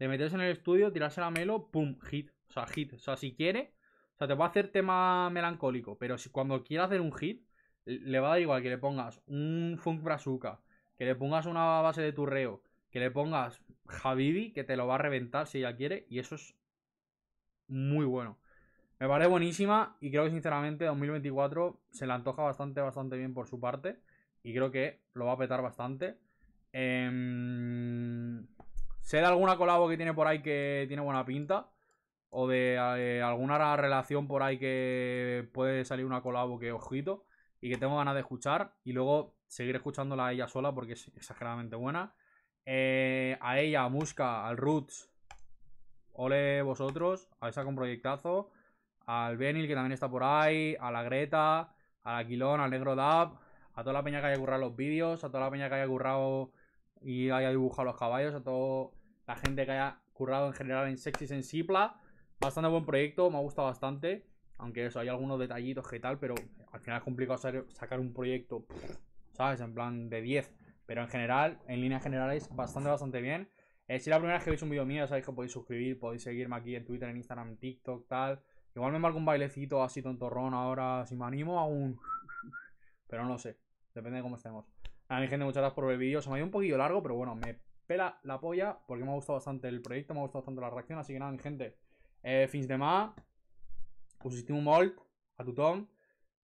de meterse en el estudio, tirarse la melo, pum, hit. O sea, hit. O sea, si quiere, o sea, te va a hacer tema melancólico, pero si cuando quiera hacer un hit, le va a dar igual que le pongas un funk brazuca, que le pongas una base de turreo, que le pongas Habibi, que te lo va a reventar si ella quiere, y eso es muy bueno. Me parece buenísima y creo que sinceramente 2024 se la antoja bastante, bastante bien por su parte. Y creo que lo va a petar bastante. Em, sé de alguna colabo que tiene por ahí que tiene buena pinta. O de eh, alguna relación por ahí que puede salir una colabo que ojito. Y que tengo ganas de escuchar. Y luego seguir escuchándola a ella sola porque es exageradamente buena. Eh, a ella, a Muska, al Roots. Ole vosotros. A esa con proyectazo al Benil, que también está por ahí, a la Greta, al Aquilón, al Negro Dab, a toda la peña que haya currado los vídeos, a toda la peña que haya currado y haya dibujado los caballos, a toda la gente que haya currado en general en Sexy Sensible. Bastante buen proyecto, me ha gustado bastante. Aunque eso, hay algunos detallitos que tal, pero al final es complicado sacar un proyecto, ¿sabes? En plan de 10. Pero en general, en líneas generales, bastante, bastante bien. Eh, si es la primera vez que veis un vídeo mío, sabéis que podéis suscribir, podéis seguirme aquí en Twitter, en Instagram, TikTok, tal. Igual me marco un bailecito así tontorrón ahora, si me animo a un... Pero no sé, depende de cómo estemos. A mi gente, muchas gracias por ver el vídeo. Se me ha ido un poquillo largo, pero bueno, me pela la polla porque me ha gustado bastante el proyecto, me ha gustado bastante la reacción. Así que nada, mi gente, eh, fins de más. un molt a tutón.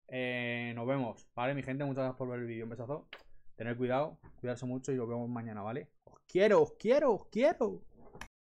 Eh, nos vemos, ¿vale? Mi gente, muchas gracias por ver el vídeo. Un besazo. Tener cuidado, cuidarse mucho y nos vemos mañana, ¿vale? Os quiero, os quiero, os quiero.